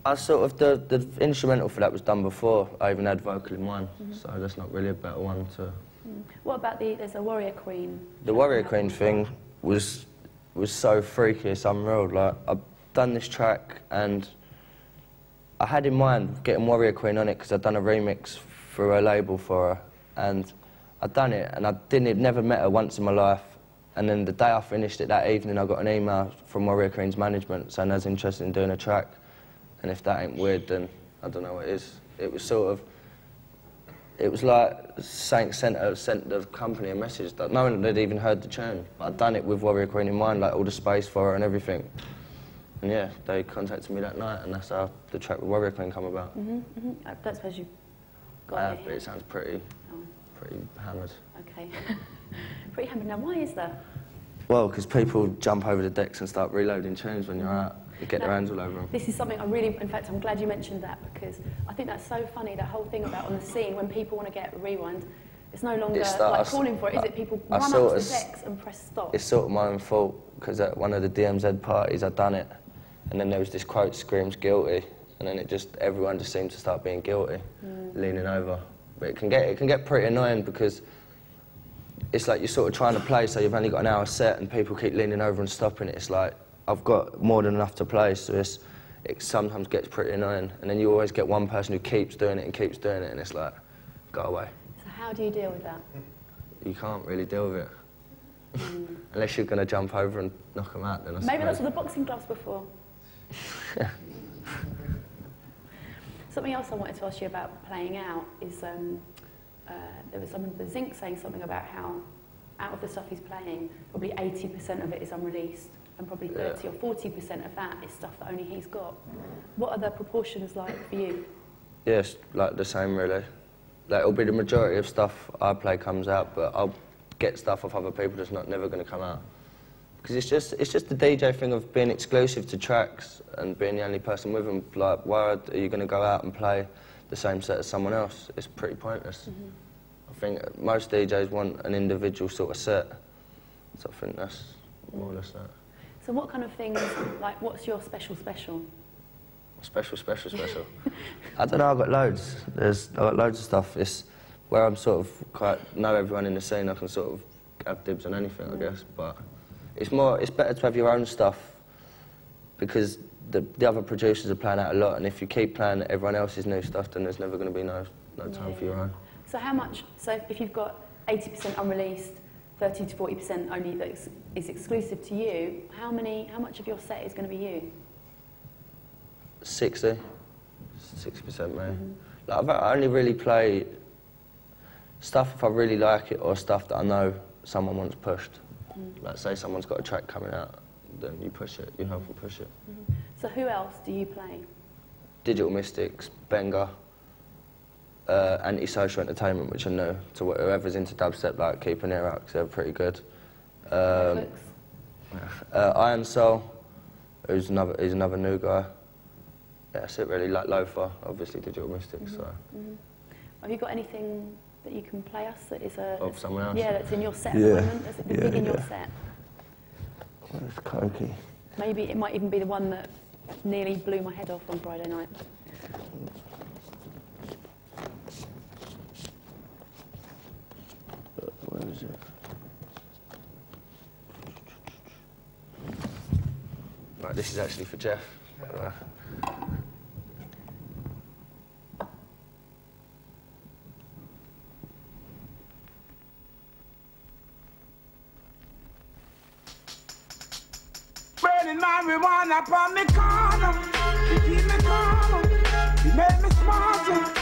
I sort of the, the instrumental for that was done before. I even had vocal in one, mm-hmm. so that's not really a better one to. Mm. What about the, there's a Warrior Queen? The Warrior Queen thing was was so freaky, it's unreal. Like I've done this track and I had in mind getting Warrior Queen on it because I'd done a remix for a label for her, and I'd done it and I didn't never met her once in my life. And then the day I finished it that evening, I got an email from Warrior Queen's management saying I was interested in doing a track, and if that ain't weird, then I don't know what is. It was sort of it was like Saint sent, sent the company a message that no one had even heard the tune. I'd done it with Warrior Queen in mind, like all the space for her and everything. And yeah, they contacted me that night, and that's how the track with Warrior Queen come about. Mm-hmm. I don't suppose you got I it have, but it sounds pretty, Oh, pretty hammered. okay. Pretty hammered. Now, why is that? Well, because people jump over the decks and start reloading tunes when you're out. You get their hands all over them. This is something I really, in fact, I'm glad you mentioned that because I think that's so funny, that whole thing about on the scene when people want to get rewind, it's no longer It's like I calling for it, is it? People I run up to the decks and press stop. It's sort of my own fault because at one of the DMZ parties I'd done it, and then there was this quote Skream's guilty, and then it just everyone just seemed to start being guilty, mm. leaning over. But it can get it can get pretty annoying because it's like you're sort of trying to play, so you've only got an hour set, and people keep leaning over and stopping it. It's like I've got more than enough to play, so it's it sometimes gets pretty annoying, and then you always get one person who keeps doing it and keeps doing it, and it's like go away. So how do you deal with that? You can't really deal with it. Mm. Unless you're going to jump over and knock them out, then I Maybe that's what the boxing gloves for. Something else I wanted to ask you about playing out is um, uh, there was someone for Zinc saying something about how out of the stuff he's playing, probably 80% of it is unreleased, and probably 30 or 40% of that is stuff that only he's got. What are the proportions like for you? Yes, like the same really. Like it'll be the majority of stuff I play comes out, but I'll get stuff off other people that's not never going to come out. Because it's just it's just the DJ thing of being exclusive to tracks and being the only person with them. Like, why are you going to go out and play the same set as someone else? It's pretty pointless. Mm-hmm. I think most DJs want an individual sort of set. So I think that's more or less that. So what kind of things, like what's your special special? Special, special, special. I don't know. I've got loads. There's I've got loads of stuff. It's where I'm sort of quite know everyone in the scene. I can sort of have dibs on anything, I mm. guess. But it's more. It's better to have your own stuff because the the other producers are playing out a lot, and if you keep playing everyone else's new stuff, then there's never going to be no no time for your own. So how much, so if you've got 80% unreleased, 30 to 40% only that is, is exclusive to you, how many, how much of your set is going to be you? 60, 60 percent, maybe. Mm-hmm. Like, I've, I only really play stuff if I really like it, or stuff that I know someone wants pushed. Like, say someone's got a track coming out, then you push it, you help them push it. So who else do you play? Digital Mystikz, Benga, uh, Antisocial Entertainment, which I know to whoever's into dubstep, like keep an ear out 'cause they're pretty good. Um, uh, Iron Soul, who's another, he's another new guy. Yeah, that's it really. Like Loefah, obviously Digital Mystikz. So. Have you got anything that you can play us that is a... Of someone else? Yeah, that's in your set at Yeah. the moment, that's been Yeah, big in your set. Where's Coki? Maybe it might even be the one that nearly blew my head off on Friday night. Where is it? Right, this is actually for Jeff. Uh, marijuana upon the corner. You keep me calm. You make me smarter.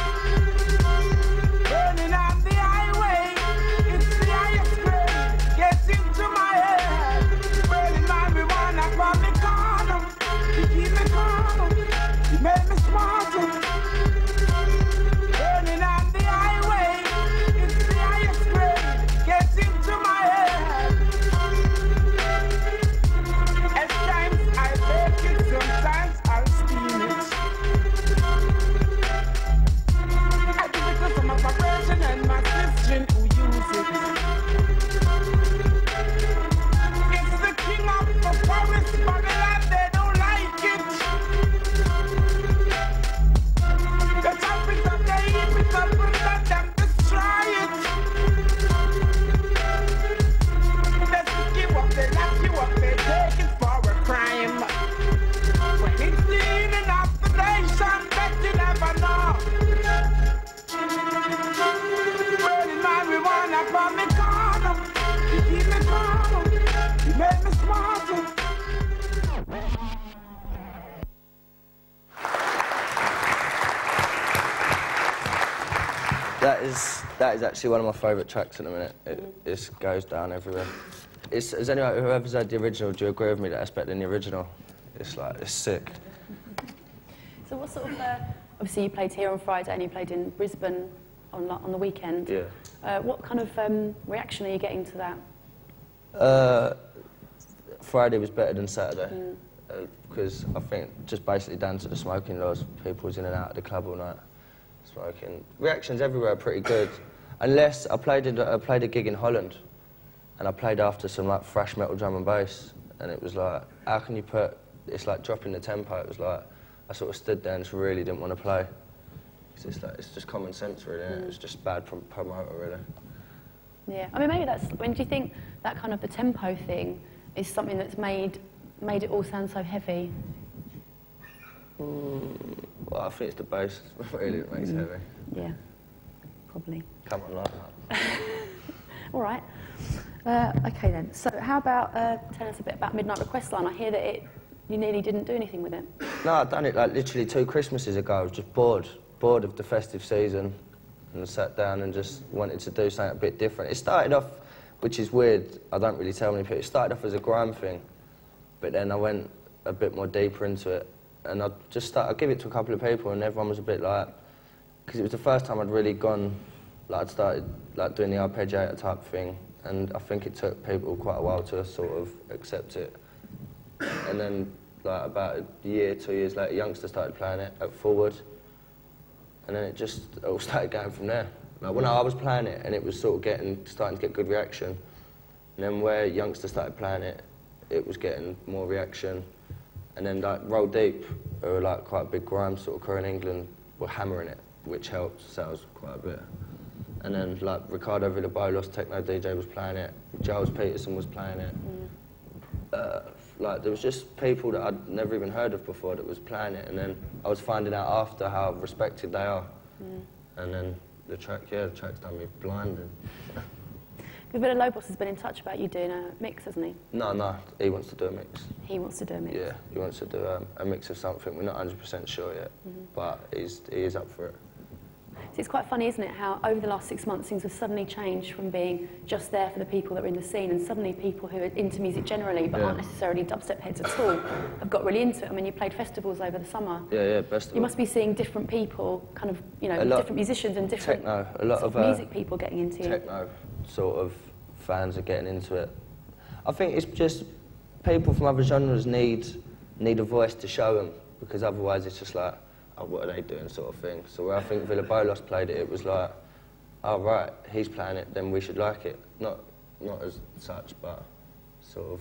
Is actually one of my favourite tracks at the minute. It it goes down everywhere. It's, has anyone whoever's heard the original, do you agree with me that it's better than the original? It's like it's sick. So what sort of, uh, obviously you played here on Friday and you played in Brisbane on, on the weekend. Yeah. Uh, what kind of um, reaction are you getting to that? Uh, Friday was better than Saturday because I think just basically down to the smoking laws. People was in and out of the club all night smoking. Reactions everywhere are pretty good, unless I played in, I played a gig in Holland, and I played after some like thrash metal drum and bass, and it was like, how can you put? It's like dropping the tempo. It was like I sort of stood there and just really didn't want to play. It's, like, it's just common sense, really. Isn't it? It's just bad prom- promoter, really. Yeah, I mean maybe that's, when do you think that kind of the tempo thing is something that's made, made it all sound so heavy? Well, I think it's the bass really that makes it heavy. Yeah, probably. Come on, like that. All right. Uh, okay then. So how about uh, tell us a bit about Midnight Request Line? I hear that it, you nearly didn't do anything with it. No, I've done it like literally two Christmases ago. I was just bored, bored of the festive season, and I sat down and just wanted to do something a bit different. It started off, which is weird. I don't really tell many people. It started off as a grime thing, but then I went a bit more deeper into it, and I just started. I give it to a couple of people, and everyone was a bit like, because it was the first time I'd really gone, like I'd started like doing the arpeggiator type thing, and I think it took people quite a while to sort of accept it. And then, like about a year, two years later, Youngsta started playing it at Forward, and then it just it all started going from there. Like when I was playing it, and it was sort of getting starting to get good reaction, and then where Youngsta started playing it, it was getting more reaction, and then like Roll Deep, who were like quite a big grime sort of crew in England, were hammering it, which helped sales quite a bit. And then like Ricardo Villalobos, techno DJ, was playing it. Gilles Peterson was playing it. Uh, like there was just people that I'd never even heard of before that was playing it, and then I was finding out after how respected they are. And then the track, yeah, the track's done me. Because Villalobos has been in touch about you doing a mix, hasn't he? No, no, he wants to do a mix. He wants to do a mix. Yeah, he wants to do um, a mix of something. We're not 100% sure yet, but he's, he is up for it. So it's quite funny, isn't it, how over the last six months things have suddenly changed from being just there for the people that are in the scene and suddenly people who are into music generally but Yeah. aren't necessarily dubstep heads at all have got really into it. I mean, you played festivals over the summer. Yeah, yeah, best You must be seeing different people, kind of, you know, different musicians and different Techno, a lot of, of uh, music people getting into you. techno sort of fans are getting into it. I think it's just people from other genres need need a voice to show them because otherwise it's just like, oh, what are they doing, sort of thing. So where I think Villalobos played it, it was like, oh right, he's playing it, then we should like it. Not not as such, but sort of.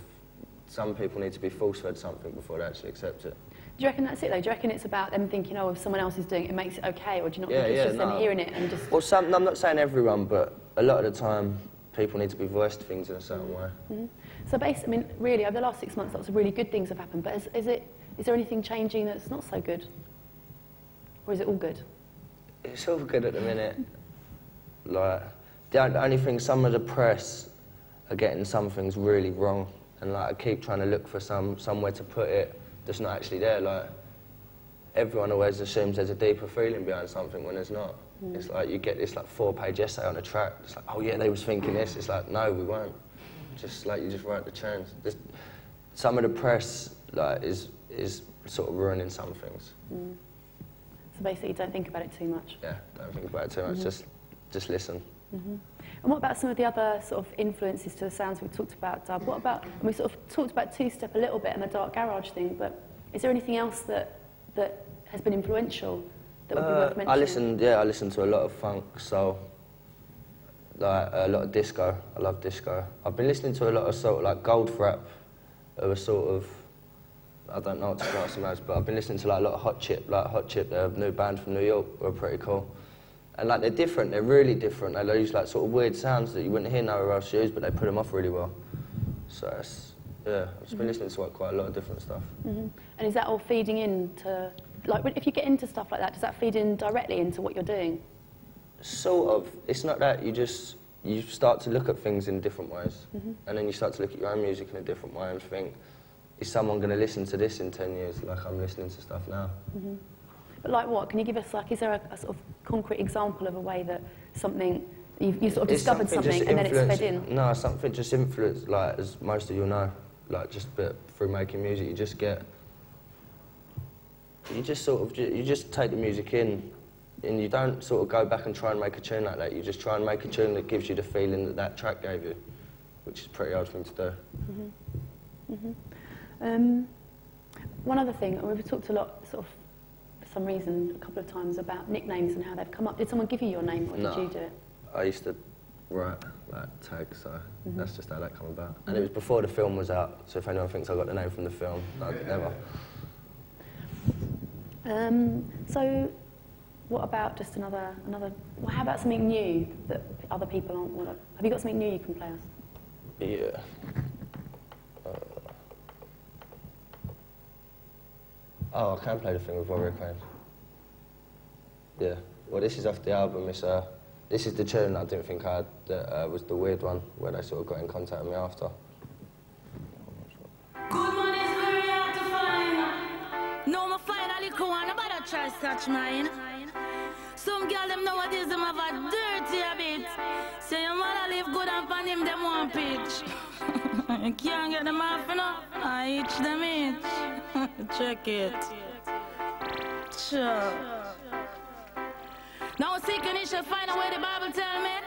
Some people need to be force-fed something before they actually accept it. Do you reckon that's it though? Do you reckon it's about them thinking, oh, if someone else is doing it, it makes it okay? Or do you not Yeah, think it's yeah, just them no. hearing it and just. Well, some, I'm not saying everyone, but a lot of the time, people need to be voiced things in a certain way. Mm-hmm. So basically, I mean, really, over the last six months, lots of really good things have happened. But is, is, it, is there anything changing that's not so good? Or is it all good? It's all good at the minute. Like, the only thing, some of the press are getting some things really wrong, and like I keep trying to look for some somewhere to put it that's not actually there. Like, everyone always assumes there's a deeper feeling behind something when there's not. Mm. It's like you get this like four-page essay on a track. It's like, oh yeah, they was thinking this. It's like, no, we weren't. Just like you just write the tunes. Some of the press like is is sort of ruining some things. Mm. So basically, don't think about it too much. Yeah, don't think about it too much. Just just listen. And what about some of the other sort of influences to the sounds we've talked about, Dub? What about, and we sort of talked about two-step a little bit and the dark garage thing, but is there anything else that, that has been influential that would be Uh, worth mentioning? I listen, yeah, I listen to a lot of funk, soul, like a lot of disco. I love disco. I've been listening to a lot of sort of like gold rap, who are sort of, I don't know what to class them as, but I've been listening to like a lot of Hot Chip, like Hot Chip, they're a new band from New York, who are pretty cool. And like they're different, they're really different. They use like sort of weird sounds that you wouldn't hear nowhere else used, but they put them off really well. So it's, yeah, I've just been listening to like, quite a lot of different stuff. Mhm. And is that all feeding into, like, if you get into stuff like that, does that feed in directly into what you're doing? Sort of. It's not that you just you start to look at things in different ways, and then you start to look at your own music in a different way and think, is someone going to listen to this in ten years like I'm listening to stuff now? Mm-hmm. But like what? Can you give us, like, is there a, a sort of concrete example of a way that something, you, you sort of It's discovered something, just and then it's fed in? No, something just influenced, like as most of you know, like just bit through making music, you just get, you just sort of, you just take the music in, and you don't sort of go back and try and make a tune like that. You just try and make a tune that gives you the feeling that that track gave you, which is a pretty hard thing to do. Mm-hmm. Mm-hmm. Um, one other thing, we've talked a lot, sort of, for some reason, a couple of times about nicknames and how they've come up. Did someone give you your name, or No. did you do it? I used to write like tags, so that's just how that came about. And it was before the film was out, so if anyone thinks I got the name from the film, no, never. Um, so, what about just another, another, well, how about something new that other people aren't, have you got something new you can play us? Yeah. Oh, I can play the thing with Warrior Queen. Yeah. Well, this is off the album. It's, uh, this is the tune I didn't think I had that uh, was the weird one where they sort of got in contact with me after. To. No, nobody try touch mine. Some girl them nowadays them have a dirty habit. Say your mother live good and find him them one pitch. you can't get them off enough. I itch them itch. Check it. Sure. Now seek and you shall find out where the Bible tell. Me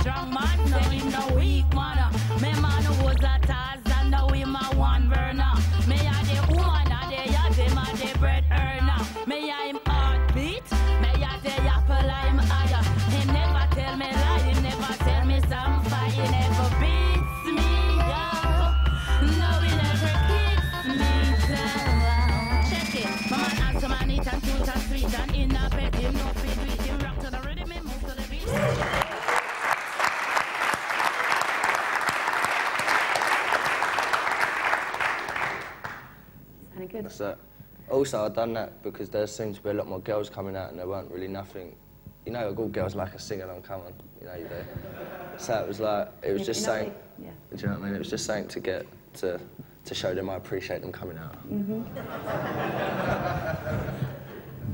strong no weak man Also, I've done that because there seemed to be a lot more girls coming out and there weren't really nothing. You know, all girls like a sing along, come on. You know, you do. So it was like, it was You- just you know saying, they- yeah. do you know what I mean? It was just saying to get, to, to show them I appreciate them coming out. Mm-hmm.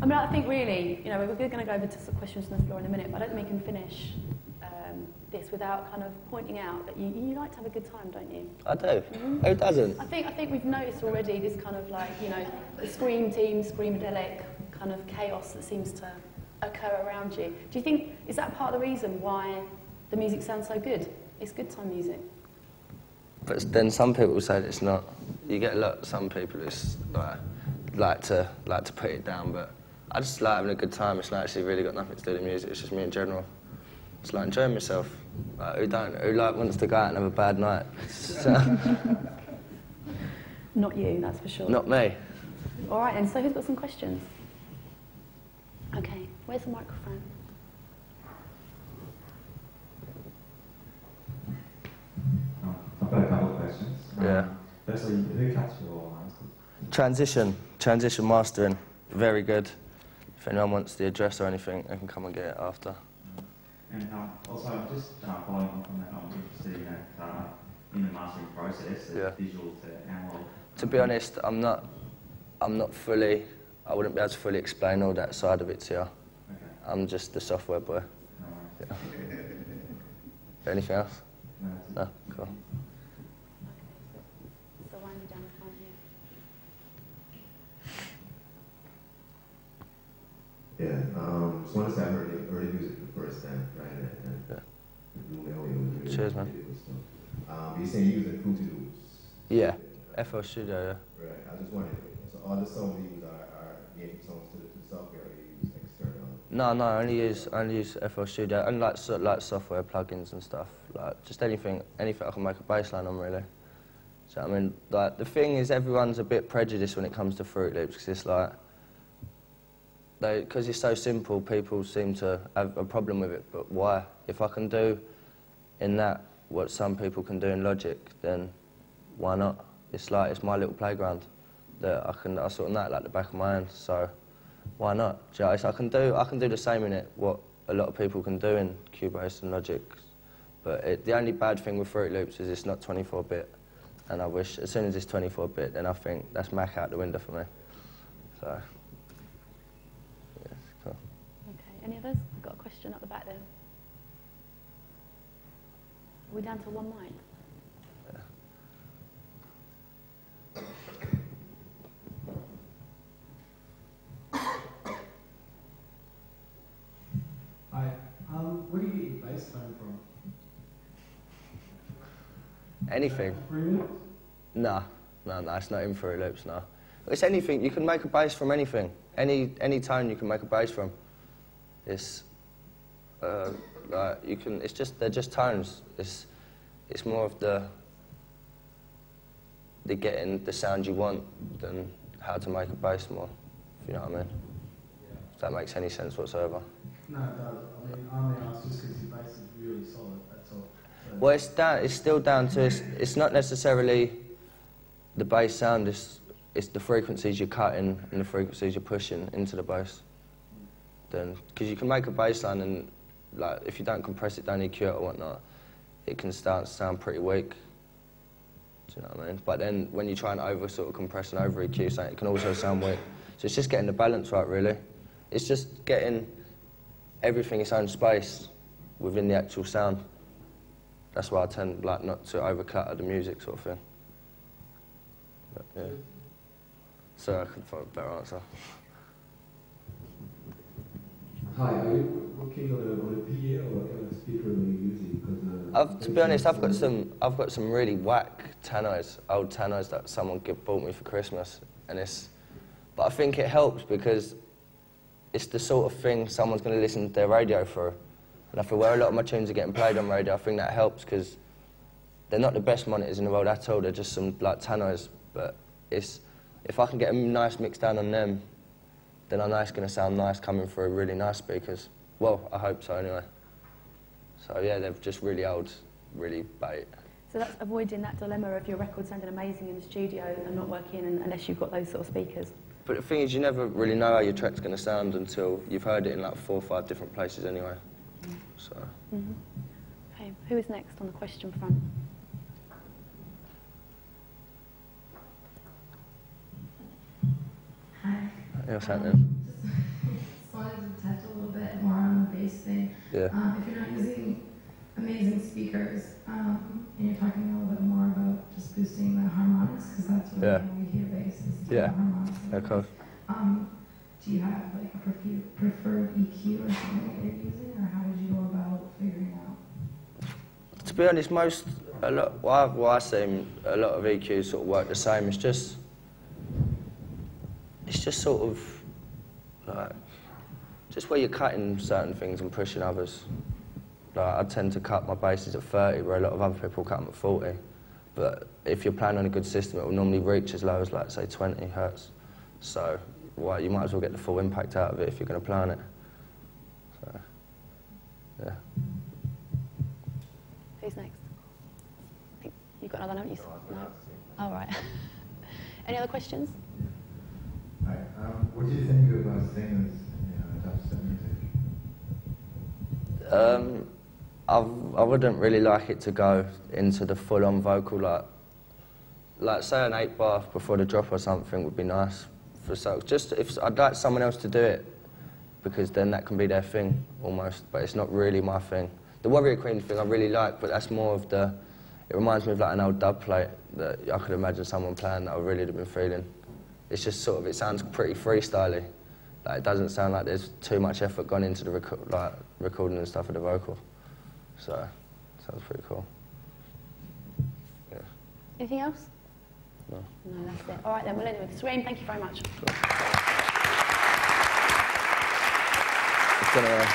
I mean, I think really, you know, we're going to go over to some questions on the floor in a minute, but I don't think we can finish um, this without kind of pointing out that you, you like to have a good time, don't you? I do. Who doesn't? I think I think we've noticed already this kind of like you know the Skream team, Skreamadelic kind of chaos that seems to occur around you. Do you think, is that part of the reason why the music sounds so good? It's good time music. But then some people say it's not. You get a lot. Some people it's like like to like to put it down, but I just like having a good time. It's not actually really got nothing to do with music. It's just me in general. It's like enjoying myself. Like, who don't? Who like wants to go out and have a bad night? So, Not you, that's for sure. not me. All right, and so who's got some questions? Okay, where's the microphone? I've got a couple of questions. Yeah. Um, Firstly, who cuts your lines? Transition, transition mastering, very good. If anyone wants the address or anything, they can come and get it after. And um, also, I'm just uh, following on from that, I'm interested in that, uh, in the mastering process, the Yeah. visual to analog. To be honest, I'm not, I'm not fully, I wouldn't be able to fully explain all that side of it to you. Okay, I'm just the software boy. no worries. Anything else? No. No, cool. So wind you down the front here. Yeah, um, just want to say I heard the early music the first time, right? And, Yeah. it blew me away. It was really Cheers, man. Um, you're saying you using Fruity Loops? Yeah, FL Studio, Right. I just wondering. So all the songs you use are, are native songs to the, to the software, or you use external? yeah. No, no, I only use, I only use FL Studio, and like, so, like software plugins and stuff. Like, just anything, anything I can make a bass line on, really. So, I mean, like, the thing is, everyone's a bit prejudiced when it comes to Fruit Loops, because it's like, because it's so simple, people seem to have a problem with it. But why? If I can do in that what some people can do in Logic, then why not? It's like it's my little playground that I can I sort of it like the back of my hand. So why not? Do you know, I can do I can do the same in it what a lot of people can do in Cubase and Logic. But it, the only bad thing with Fruit Loops is it's not 24-bit, and I wish as soon as it's 24-bit, then I think that's Mac out the window for me. So. Yes, cool. Okay, any others? I've got a question at the back there. Are we down to one mic? Hi. Um, where do you get your bass tone from? Anything. Fruit No, no, no, it's not in Fruit Loops, no. It's anything, you can make a bass from anything. Any, any tone you can make a bass from. It's, uh, like, you can, it's just, they're just tones. It's, it's more of the, the getting the sound you want than how to make a bass more, if you know what I mean. If that makes any sense whatsoever. No, it does. I mean, I only asked just because your bass is really solid, that's all. So, Well, it's down. It's still down to. It's, it's not necessarily the bass sound. It's it's the frequencies you're cutting and the frequencies you're pushing into the bass. Then, because you can make a bass line and like if you don't compress it down EQ it or whatnot, it can start to sound pretty weak. Do you know what I mean? But then when you try and over sort of compress and over EQ something, it can also sound weak. So it's just getting the balance right, really. It's just getting everything its own space within the actual sound. That's why I tend like not to overclutter the music sort of thing. But, yeah. Mm-hmm. So I could find a better answer. Hi, are you working on a, on a PA or what kind of speaker are you using? Because uh, I've, to be honest, I've got some I've got some really whack tannoys, old tannoys that someone give, bought me for Christmas, and it's. But I think it helps because it's the sort of thing someone's going to listen to their radio for, and I feel where a lot of my tunes are getting played on radio, I think that helps because they're not the best monitors in the world at all. They're just some like tannoys, but it's if I can get a nice mix down on them, then I know it's going to sound nice coming through really nice speakers. Well, I hope so anyway. So yeah, they're just really old, really bait. So that's avoiding that dilemma of your record sounding amazing in the studio and not working un- unless you've got those sort of speakers. But the thing is, you never really know how your track's going to sound until you've heard it in like four or five different places anyway. Mm-hmm. So mm-hmm. Okay, who is next on the question front? Hi. what's happening? Um, just wanted to touch a little bit more on the bass thing. Yeah. Um, if you're not using amazing speakers, um, and you're talking a little bit more about just boosting the harmonics, because that's what Yeah. we hear bass is Yeah. harmonics. Yeah, cool. Um, do you have like a preferred EQ or something that you're using, or how did you go about figuring out? To be honest, most a lot. What I, what I see, a lot of EQs sort of work the same. It's just, it's just sort of like, just where you're cutting certain things and pushing others. Like I tend to cut my bases at 30, where a lot of other people cut them at 40. But if you're playing on a good system, it will normally reach as low as like say 20 hertz. So, well, you might as well get the full impact out of it if you're going to plan it. So, yeah. Who's next? You've got another, haven't you? No? Oh, right. Any other questions? Hi, um, what do you think about singers music? Um, I, I wouldn't really like it to go into the full-on vocal, like, like say an eight bar before the drop or something would be nice for so Just if I'd like someone else to do it, because then that can be their thing almost. But it's not really my thing. The Warrior Queen thing I really like, but that's more of the. It reminds me of like an old dub plate that I could imagine someone playing that I really have been feeling. It's just sort of. It sounds pretty freestyly. Like it doesn't sound like there's too much effort gone into the reco- like recording and stuff of the vocal. So, sounds pretty cool. Yeah. Anything else? No. No, that's it. All right, then we'll end it with Skream. Thank you very much. It's gonna. Uh,